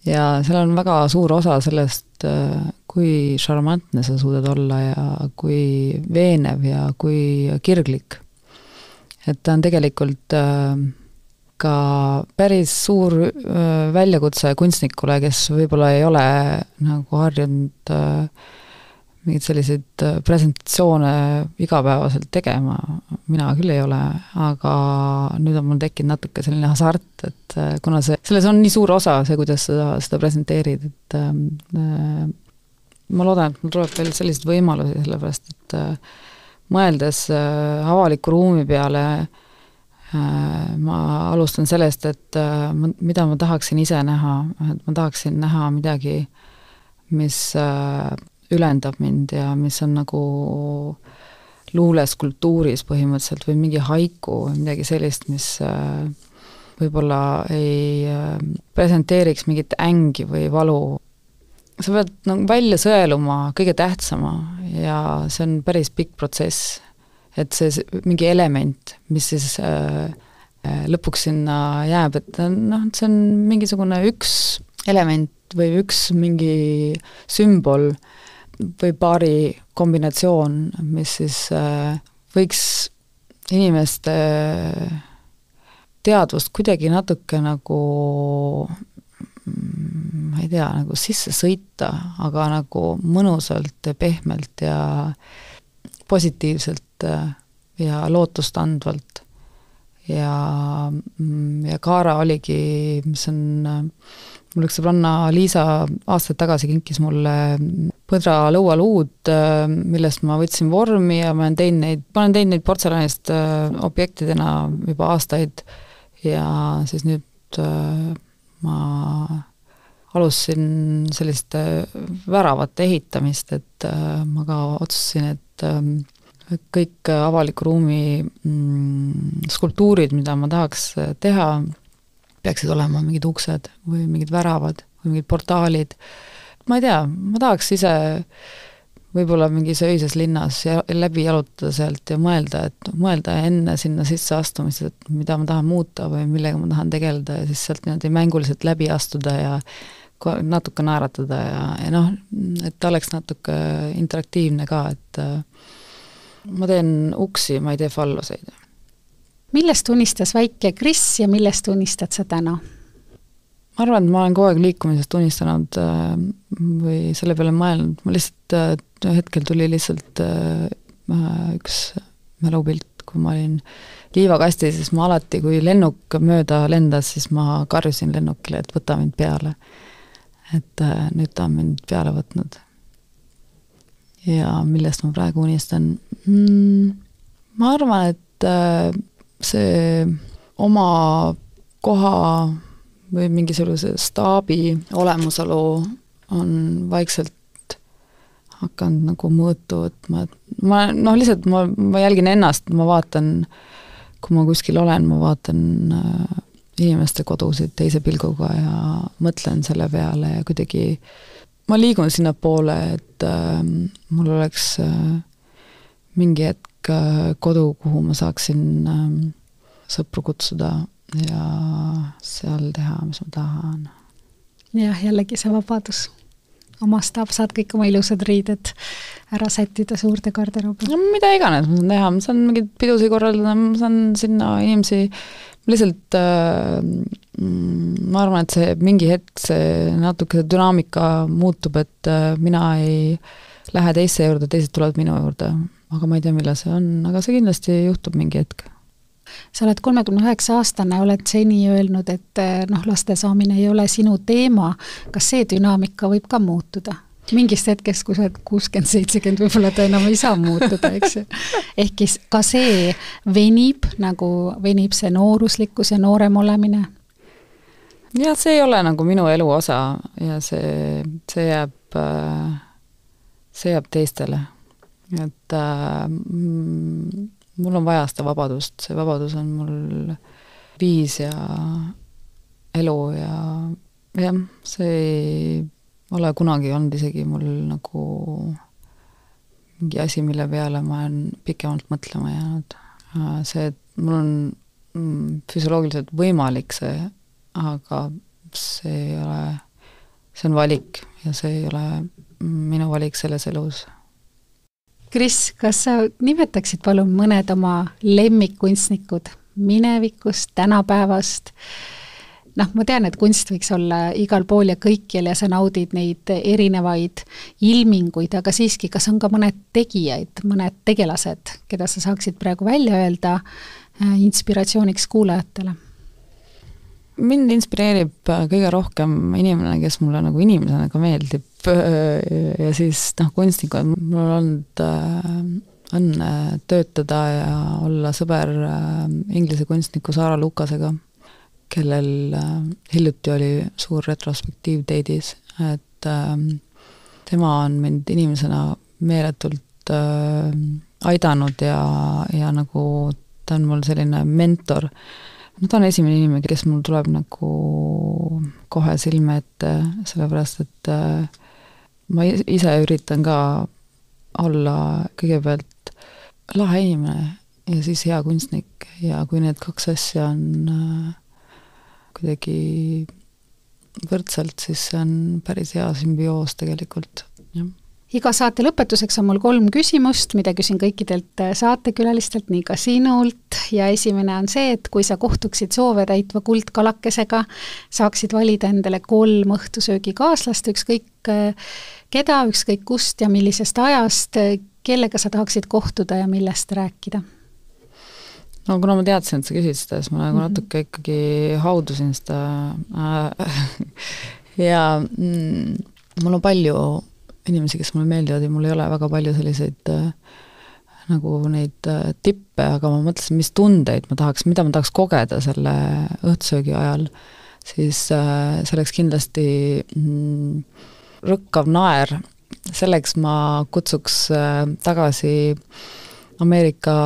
ja seal on väga suur osa sellest, äh, kui šarmantne sa suudad olla ja kui veenev ja kui kirglik. et ta on tegelikult ka päris suur väljakutse kunstnikule, kes võib-olla ei ole nagu harjunud mingeid selliseid presentatsioone igapäevaselt tegema, mina küll ei ole, aga nüüd on mul tekkinud natuke selline hasart, et kuna see, selles on nii suur osa, see, kuidas seda, seda presenteerid, et äh, ma loodan, et mul tuleb veel selliseid võimalusi, sellepärast et äh, mõeldes äh, avaliku ruumi peale äh, ma alustan sellest, et äh, ma, mida ma tahaksin ise näha, et ma tahaksin näha midagi, mis äh, ülendab mind ja mis on nagu luules kultuuris põhimõtteliselt või mingi haiku või midagi sellist, mis äh, võib-olla ei äh, presenteeriks mingit ängi või valu. sa pead nagu välja sõeluma kõige tähtsama ja see on päris pikk protsess. Et see mingi element, mis siis äh, lõpuks sinna jääb, et noh, see on mingisugune üks element või üks mingi sümbol või paari kombinatsioon, mis siis äh, võiks inimeste teadvust kuidagi natuke nagu mm, ma ei tea, nagu sisse sõita, aga nagu mõnusalt ja pehmelt ja positiivselt äh, ja lootustandvalt. ja, ja Kaara oligi, mis on äh, mul üks sõbranna Liisa aastaid tagasi kinkis mulle põdralõualuud, äh, millest ma võtsin vormi ja ma olen teinud neid, ma olen teinud neid portselanist äh, objektidena juba aastaid ja siis nüüd äh, ma alustasin selliste väravate ehitamist, et ma ka otsustasin, et kõik avaliku ruumi mm, skulptuurid, mida ma tahaks teha, peaksid olema mingid uksed või mingid väravad või mingid portaalid, ma ei tea, ma tahaks ise võib-olla mingis öises linnas ja läbi jalutada sealt ja mõelda, et mõelda enne sinna sisse astumist, et mida ma tahan muuta või millega ma tahan tegeleda ja siis sealt niimoodi mänguliselt läbi astuda ja natuke naeratada ja, ja noh, et oleks natuke interaktiivne ka, et äh, ma teen uksi, ma ei tee falloseid. millest unistas väike Kris ja millest unistad sa täna? ma arvan, et ma olen kogu aeg liikumisest unistanud äh, või selle peale mõelnud, ma lihtsalt äh, ühel hetkel tuli lihtsalt äh, üks mälupilt, kui ma olin liivakastis, siis ma alati, kui lennuk mööda lendas, siis ma karjusin lennukile, et võta mind peale. et nüüd ta on mind peale võtnud. Ja millest ma praegu unistan mm,? ma arvan, et see oma koha või mingisuguse staabi olemasolu on vaikselt hakanud nagu mõõtu võtma, et ma noh, lihtsalt ma, ma jälgin ennast, ma vaatan, kui ma kuskil olen, ma vaatan äh, inimeste kodusid teise pilguga ja mõtlen selle peale ja kuidagi ma liigun sinnapoole, et äh, mul oleks äh, mingi hetk äh, kodu, kuhu ma saaksin äh, sõpru kutsuda ja seal teha, mis ma tahan. jah, jällegi see vabadus. omastaab, saad kõik oma ilusad riided ära sättida suurde garderoobi. no mida iganes ma saan teha, ma saan mingeid pidusid korraldada, ma saan sinna inimesi lihtsalt äh, ma arvan, et see mingi hetk, see natuke see dünaamika muutub, et äh, mina ei lähe teiste juurde, teised tulevad minu juurde. aga ma ei tea, millal see on, aga see kindlasti juhtub mingi hetk sa oled kolmekümne üheksa aastane, oled seni öelnud, et eh, noh, laste saamine ei ole sinu teema, kas see dünaamika võib ka muutuda? Mingist hetkest, kui sa oled kuuskümmend, seitsekümmend, võib-olla ta enam ei saa muutuda, eks ju. ehkki ka see venib, nagu venib see nooruslikkus ja noorem olemine. jah, see ei ole nagu minu elu osa ja see, see jääb, see jääb teistele. et äh, mul on vaja seda vabadust, see vabadus on mul viis ja elu ja jah, see ei ole kunagi olnud isegi mul nagu mingi asi, mille peale ma olen pikemalt mõtlema jäänud. see, et mul on mm, füsioloogiliselt võimalik see, aga see ei ole, see on valik ja see ei ole minu valik selles elus Kris, kas sa nimetaksid palun mõned oma lemmikkunstnikud minevikust, tänapäevast, noh, ma tean, et kunst võiks olla igal pool ja kõikjal ja sa naudid neid erinevaid ilminguid, aga siiski, kas on ka mõned tegijad, mõned tegelased, keda sa saaksid praegu välja öelda äh, inspiratsiooniks kuulajatele? mind inspireerib äh, kõige rohkem inimene, kes mulle nagu inimesena ka meeldib äh, ja siis noh, kunstnikuna mul on olnud õnne töötada ja olla sõber inglise kunstniku Sara Lukasega, kellel hiljuti oli suur retrospektiiv Dade'is, et tema on mind inimesena meeletult aidanud ja, ja nagu ta on mul selline mentor. No ta on esimene inimene, kes mul tuleb nagu kohe silme ette, sellepärast et äh, ma ise üritan ka olla kõigepealt lahe inimene ja siis hea kunstnik. Ja kui need kaks asja on äh, kuidagi võrdselt, siis see on päris hea sümbioos tegelikult, jah iga saate lõpetuseks on mul kolm küsimust, mida küsin kõikidelt äh, saatekülalistelt, nii ka sinult, ja esimene on see, et kui sa kohtuksid soove täitva kuldkalakesega, saaksid valida endale kolm õhtusöögikaaslast, ükskõik äh, keda, ükskõik kust ja millisest ajast, kellega sa tahaksid kohtuda ja millest rääkida? No kuna ma teadsin, et sa küsid seda, siis ma nagu mm -hmm. natuke ikkagi haudusin seda äh, ja mm, mul on palju inimesi, kes mulle meeldivad ja mul ei ole väga palju selliseid äh, nagu neid äh, tippe, aga ma mõtlesin, mis tundeid ma tahaks, mida ma tahaks kogeda selle õhtusöögi ajal, siis äh, see oleks kindlasti mm, rõkkav naer, selleks ma kutsuks äh, tagasi Ameerika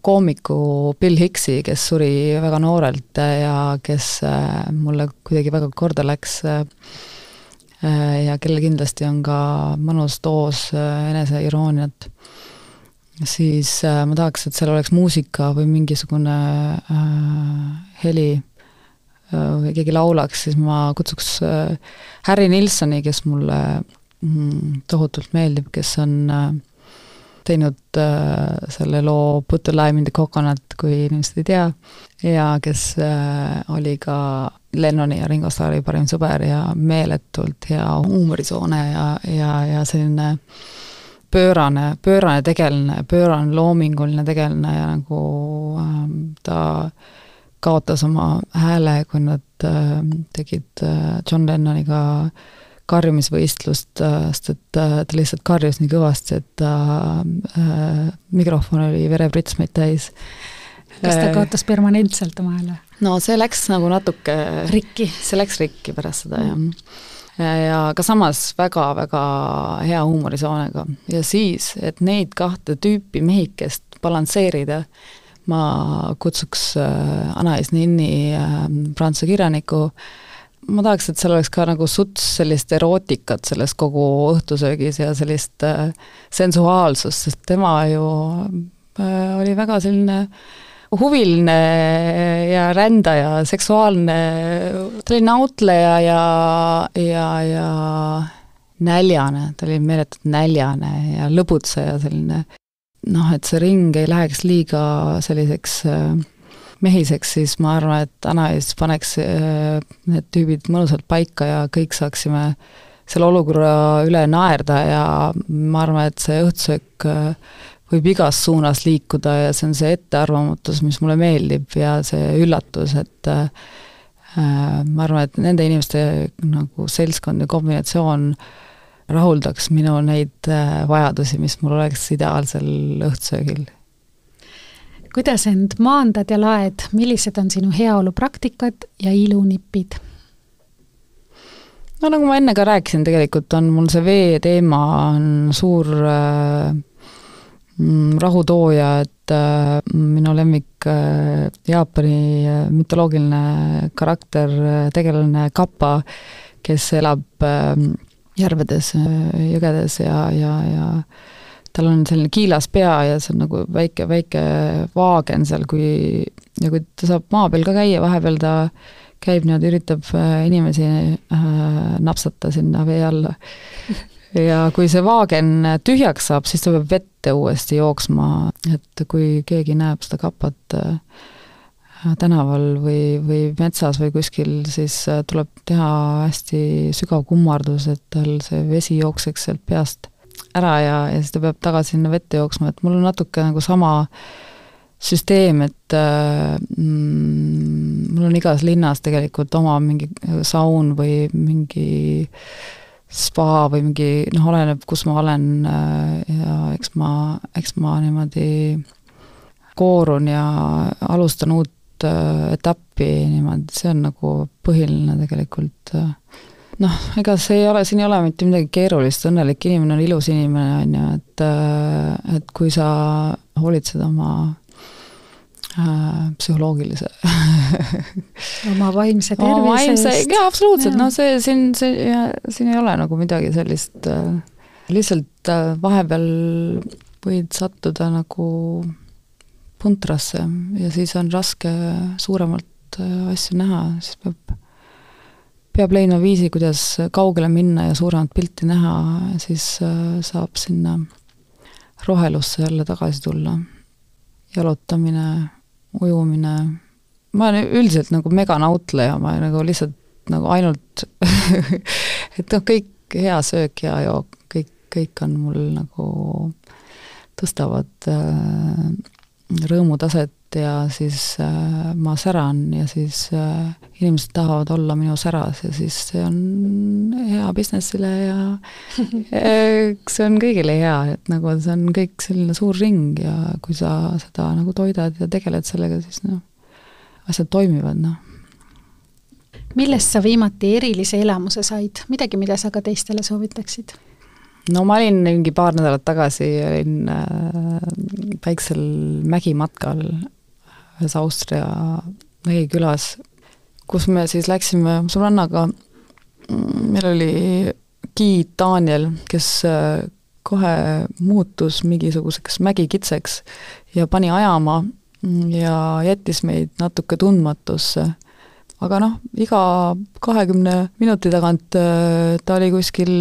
koomiku Bill Hicksi, kes suri väga noorelt ja kes äh, mulle kuidagi väga korda läks äh, Äh, ja kellel kindlasti on ka mõnus doos äh, eneseirooniat, siis äh, ma tahaks, et seal oleks muusika või mingisugune heli või keegi laulaks, siis ma kutsuks Harry Nilssoni, kes mulle mm, tohutult meeldib, kes on äh, teinud äh, selle loo Put a lime in the coconut, kui inimesed ei tea, ja kes äh, oli ka Lennoni ja Ringo Starri parim sõber ja meeletult hea huumorisoone ja, ja, ja selline pöörane, pöörane tegelane, pöörane loominguline tegelane ja nagu äh, ta kaotas oma hääle, kui nad äh, tegid äh, John Lennoniga äh, karjumisvõistlust, äh, sest et äh, ta lihtsalt karjus nii kõvasti, et ta äh, mikrofon oli verepritsmeid täis. kas ta kaotas permanentselt oma hääle? no see läks nagu natuke rikki? see läks rikki pärast seda jah. ja ka samas väga-väga hea huumorisoonega ja siis, et neid kahte tüüpi mehikest balansseerida, ma kutsuks äh, Anais Ninni äh,, prantsuse kirjaniku äh, ma tahaks, et seal oleks ka nagu suts sellist erootikat selles kogu õhtusöögis ja sellist äh, sensuaalsust, sest tema ju äh, oli väga selline huviline ja rändaja, seksuaalne, ta oli nautleja ja, ja, ja näljane, ta oli meeletult näljane ja lõbutseja, selline. Noh, et see ring ei läheks liiga selliseks äh, mehiseks, siis ma arvan, et Anais paneks äh, need tüübid mõnusalt paika ja kõik saaksime selle olukorra üle naerda ja ma arvan, et see õhtusöök äh, võib igas suunas liikuda ja see on see ettearvamatus, mis mulle meeldib ja see üllatus, et äh, ma arvan, et nende inimeste nagu seltskond ja kombinatsioon rahuldaks minu neid vajadusi, mis mul oleks ideaalsel õhtusöögil kuidas end maandad ja laed, millised on sinu heaolupraktikad ja ilunipid? no nagu ma enne ka rääkisin, tegelikult on mul see vee teema on suur äh, mm, rahutooja, et äh, minu lemmik äh, Jaapani äh, mütoloogiline karakter äh,, tegelane Kappa, kes elab äh, järvedes äh,, jõgedes ja, ja, ja tal on selline kiilas pea ja see on nagu väike, väike vaagen seal, kui ja kui ta saab maa peal ka käia, vahepeal ta käib niimoodi, üritab äh, inimesi äh, napsata sinna vee alla. ja kui see vaagen tühjaks saab, siis ta peab vette uuesti jooksma, et kui keegi näeb seda kapat äh, tänaval või, või metsas või kuskil, siis äh, tuleb teha hästi sügav kummardus, et tal see vesi jookseks sealt peast ära ja, ja siis ta peab tagasi sinna vette jooksma, et mul on natuke nagu sama süsteem, et äh, mm, mul on igas linnas tegelikult oma mingi saun või mingi spa või mingi noh, oleneb, kus ma olen äh, ja eks ma, eks ma niimoodi koorun ja alustan uut äh, etappi niimoodi, see on nagu põhiline tegelikult äh, noh, ega see ei ole, siin ei ole mitte midagi keerulist, õnnelik inimene on ilus inimene, on ju, et äh, et kui sa hoolitsed oma äh, psühholoogilise oma vaimse tervise eest. jaa, absoluutselt, noh see siin, see, siin ei ole nagu midagi sellist äh,, lihtsalt vahepeal võid sattuda nagu puntrasse ja siis on raske suuremalt asju näha, siis peab peab leidma viisi, kuidas kaugele minna ja suuremat pilti näha, siis äh, saab sinna rohelusse jälle tagasi tulla. jalutamine, ujumine, ma olen üldiselt nagu meganautleja, ma nagu lihtsalt nagu ainult et noh, kõik hea söök, hea jook, kõik, kõik on mul nagu, tõstavad äh, rõõmutaset ja siis äh, ma säran ja siis äh, inimesed tahavad olla minu säras ja siis see on hea businessile ja äh, see on kõigile hea, et nagu see on kõik selline suur ring ja kui sa seda nagu toidad ja tegeled sellega, siis noh, asjad toimivad, noh. millest sa viimati erilise elamuse said, midagi, mida sa ka teistele soovitaksid? no ma olin mingi paar nädalat tagasi, olin äh, väiksel mägimatkal ühes Austria mägikülas, kus me siis läksime sõbrannaga, meil oli giid Daniel, kes äh, kohe muutus mingisuguseks mägikitseks ja pani ajama ja jättis meid natuke tundmatusse. Aga noh, iga kahekümne minuti tagant äh, ta oli kuskil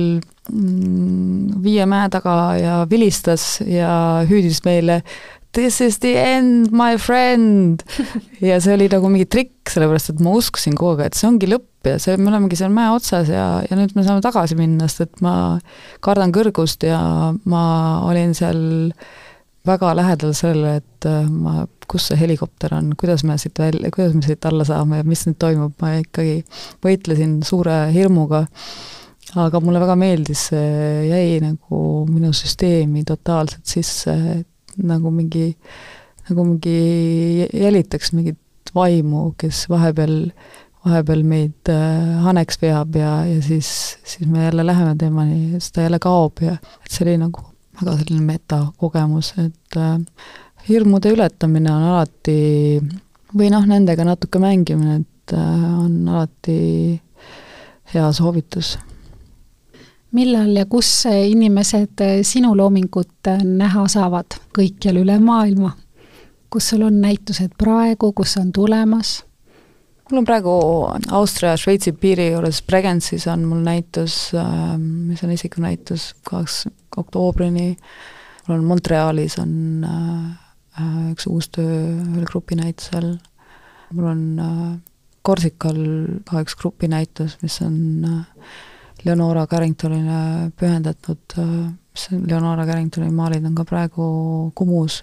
mm, Viie mäe taga ja vilistas ja hüüdis meile This is the end, my friend! ja see oli nagu mingi trikk, sellepärast et ma uskusin kogu aeg, et see ongi lõpp ja see, me olemegi seal mäe otsas ja, ja nüüd me saame tagasi minna, sest et ma kardan kõrgust ja ma olin seal väga lähedal sellele, et äh, ma, kus see helikopter on, kuidas me siit välja, kuidas me siit alla saame ja mis nüüd toimub, ma ikkagi võitlesin suure hirmuga, aga mulle väga meeldis, see jäi nagu minu süsteemi totaalselt sisse, et nagu mingi, nagu mingi jälitaks mingit vaimu, kes vahepeal, vahepeal meid äh, haneks veab ja, ja siis, siis me jälle läheme temani, siis ta jälle kaob ja et see oli nagu väga selline metakogemus, et äh, hirmude ületamine on alati, või noh, nendega natuke mängimine, et äh, on alati hea soovitus. Millal ja kus inimesed sinu loomingut näha saavad kõikjal üle maailma? kus sul on näitused praegu, kus on tulemas? mul on praegu Austria-Šveitsi piiri juures Bregenzis on mul näitus, äh, mis on isikunäitus kaks oktoobrini, mul on Montrealis on äh, üks uus töö ühel grupinäitusel, mul on äh, Korsikal ka üks grupinäitus, mis on Leonora Carringtonile pühendatud, Leonora Carringtoni maalid on ka praegu Kumus,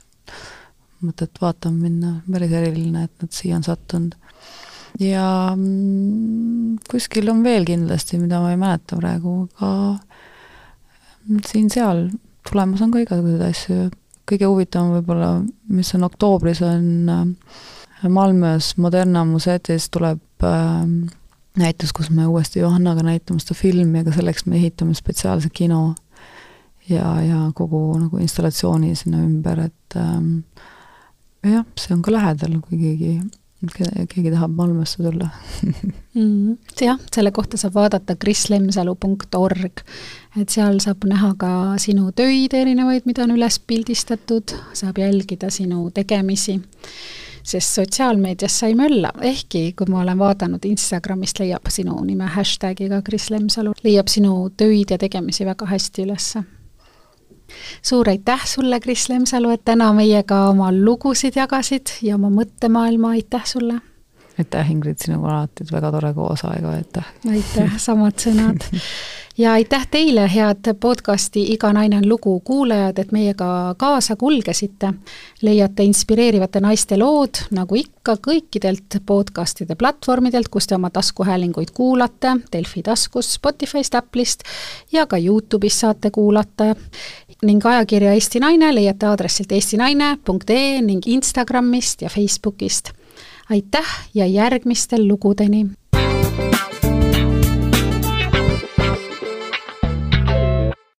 mõtet vaatama minna, päris eriline, et nad siia on sattunud. Ja mm, kuskil on veel kindlasti, mida ma ei mäleta praegu, aga siin-seal tulemas on ka igasuguseid asju, kõige huvitavam võib-olla, mis on oktoobris, on äh, Malmös Moderna museetis tuleb äh, näitus, kus me uuesti Johannaga näitame seda filmi, aga selleks me ehitame spetsiaalse kino ja, ja kogu nagu installatsiooni sinna ümber, et ähm, jah, see on ka lähedal, kui keegi keegi tahab Malmösse tulla. Mm,. jah, selle kohta saab vaadata krislemsalu.org, et seal saab näha ka sinu töid erinevaid, mida on üles pildistatud, saab jälgida sinu tegemisi, sest sotsiaalmeedias sa ei mölla, ehkki kui ma olen vaadanud Instagramist, leiab sinu nime hashtagiga Kris Lemsalu, leiab sinu töid ja tegemisi väga hästi ülesse. Suur aitäh sulle, Kris Lemsalu, et täna meiega oma lugusid jagasid ja oma mõttemaailma, aitäh sulle! Aitäh, Ingrid, sinuga alati väga tore koos aega veeta! aitäh, samad sõnad! ja aitäh teile, head podcasti Iga naine on lugu kuulajad, et meiega kaasa kulgesite. leiate inspireerivate naiste lood, nagu ikka, kõikidelt podcastide platvormidelt, kus te oma taskuhäälinguid kuulate, Delfi taskust, Spotify'st, Apple'ist ja ka Youtube'is saate kuulata ning ajakirja Eesti Naine leiate aadressilt eestinaine.ee ning Instagramist ja Facebookist. Aitäh ja järgmistel lugudeni!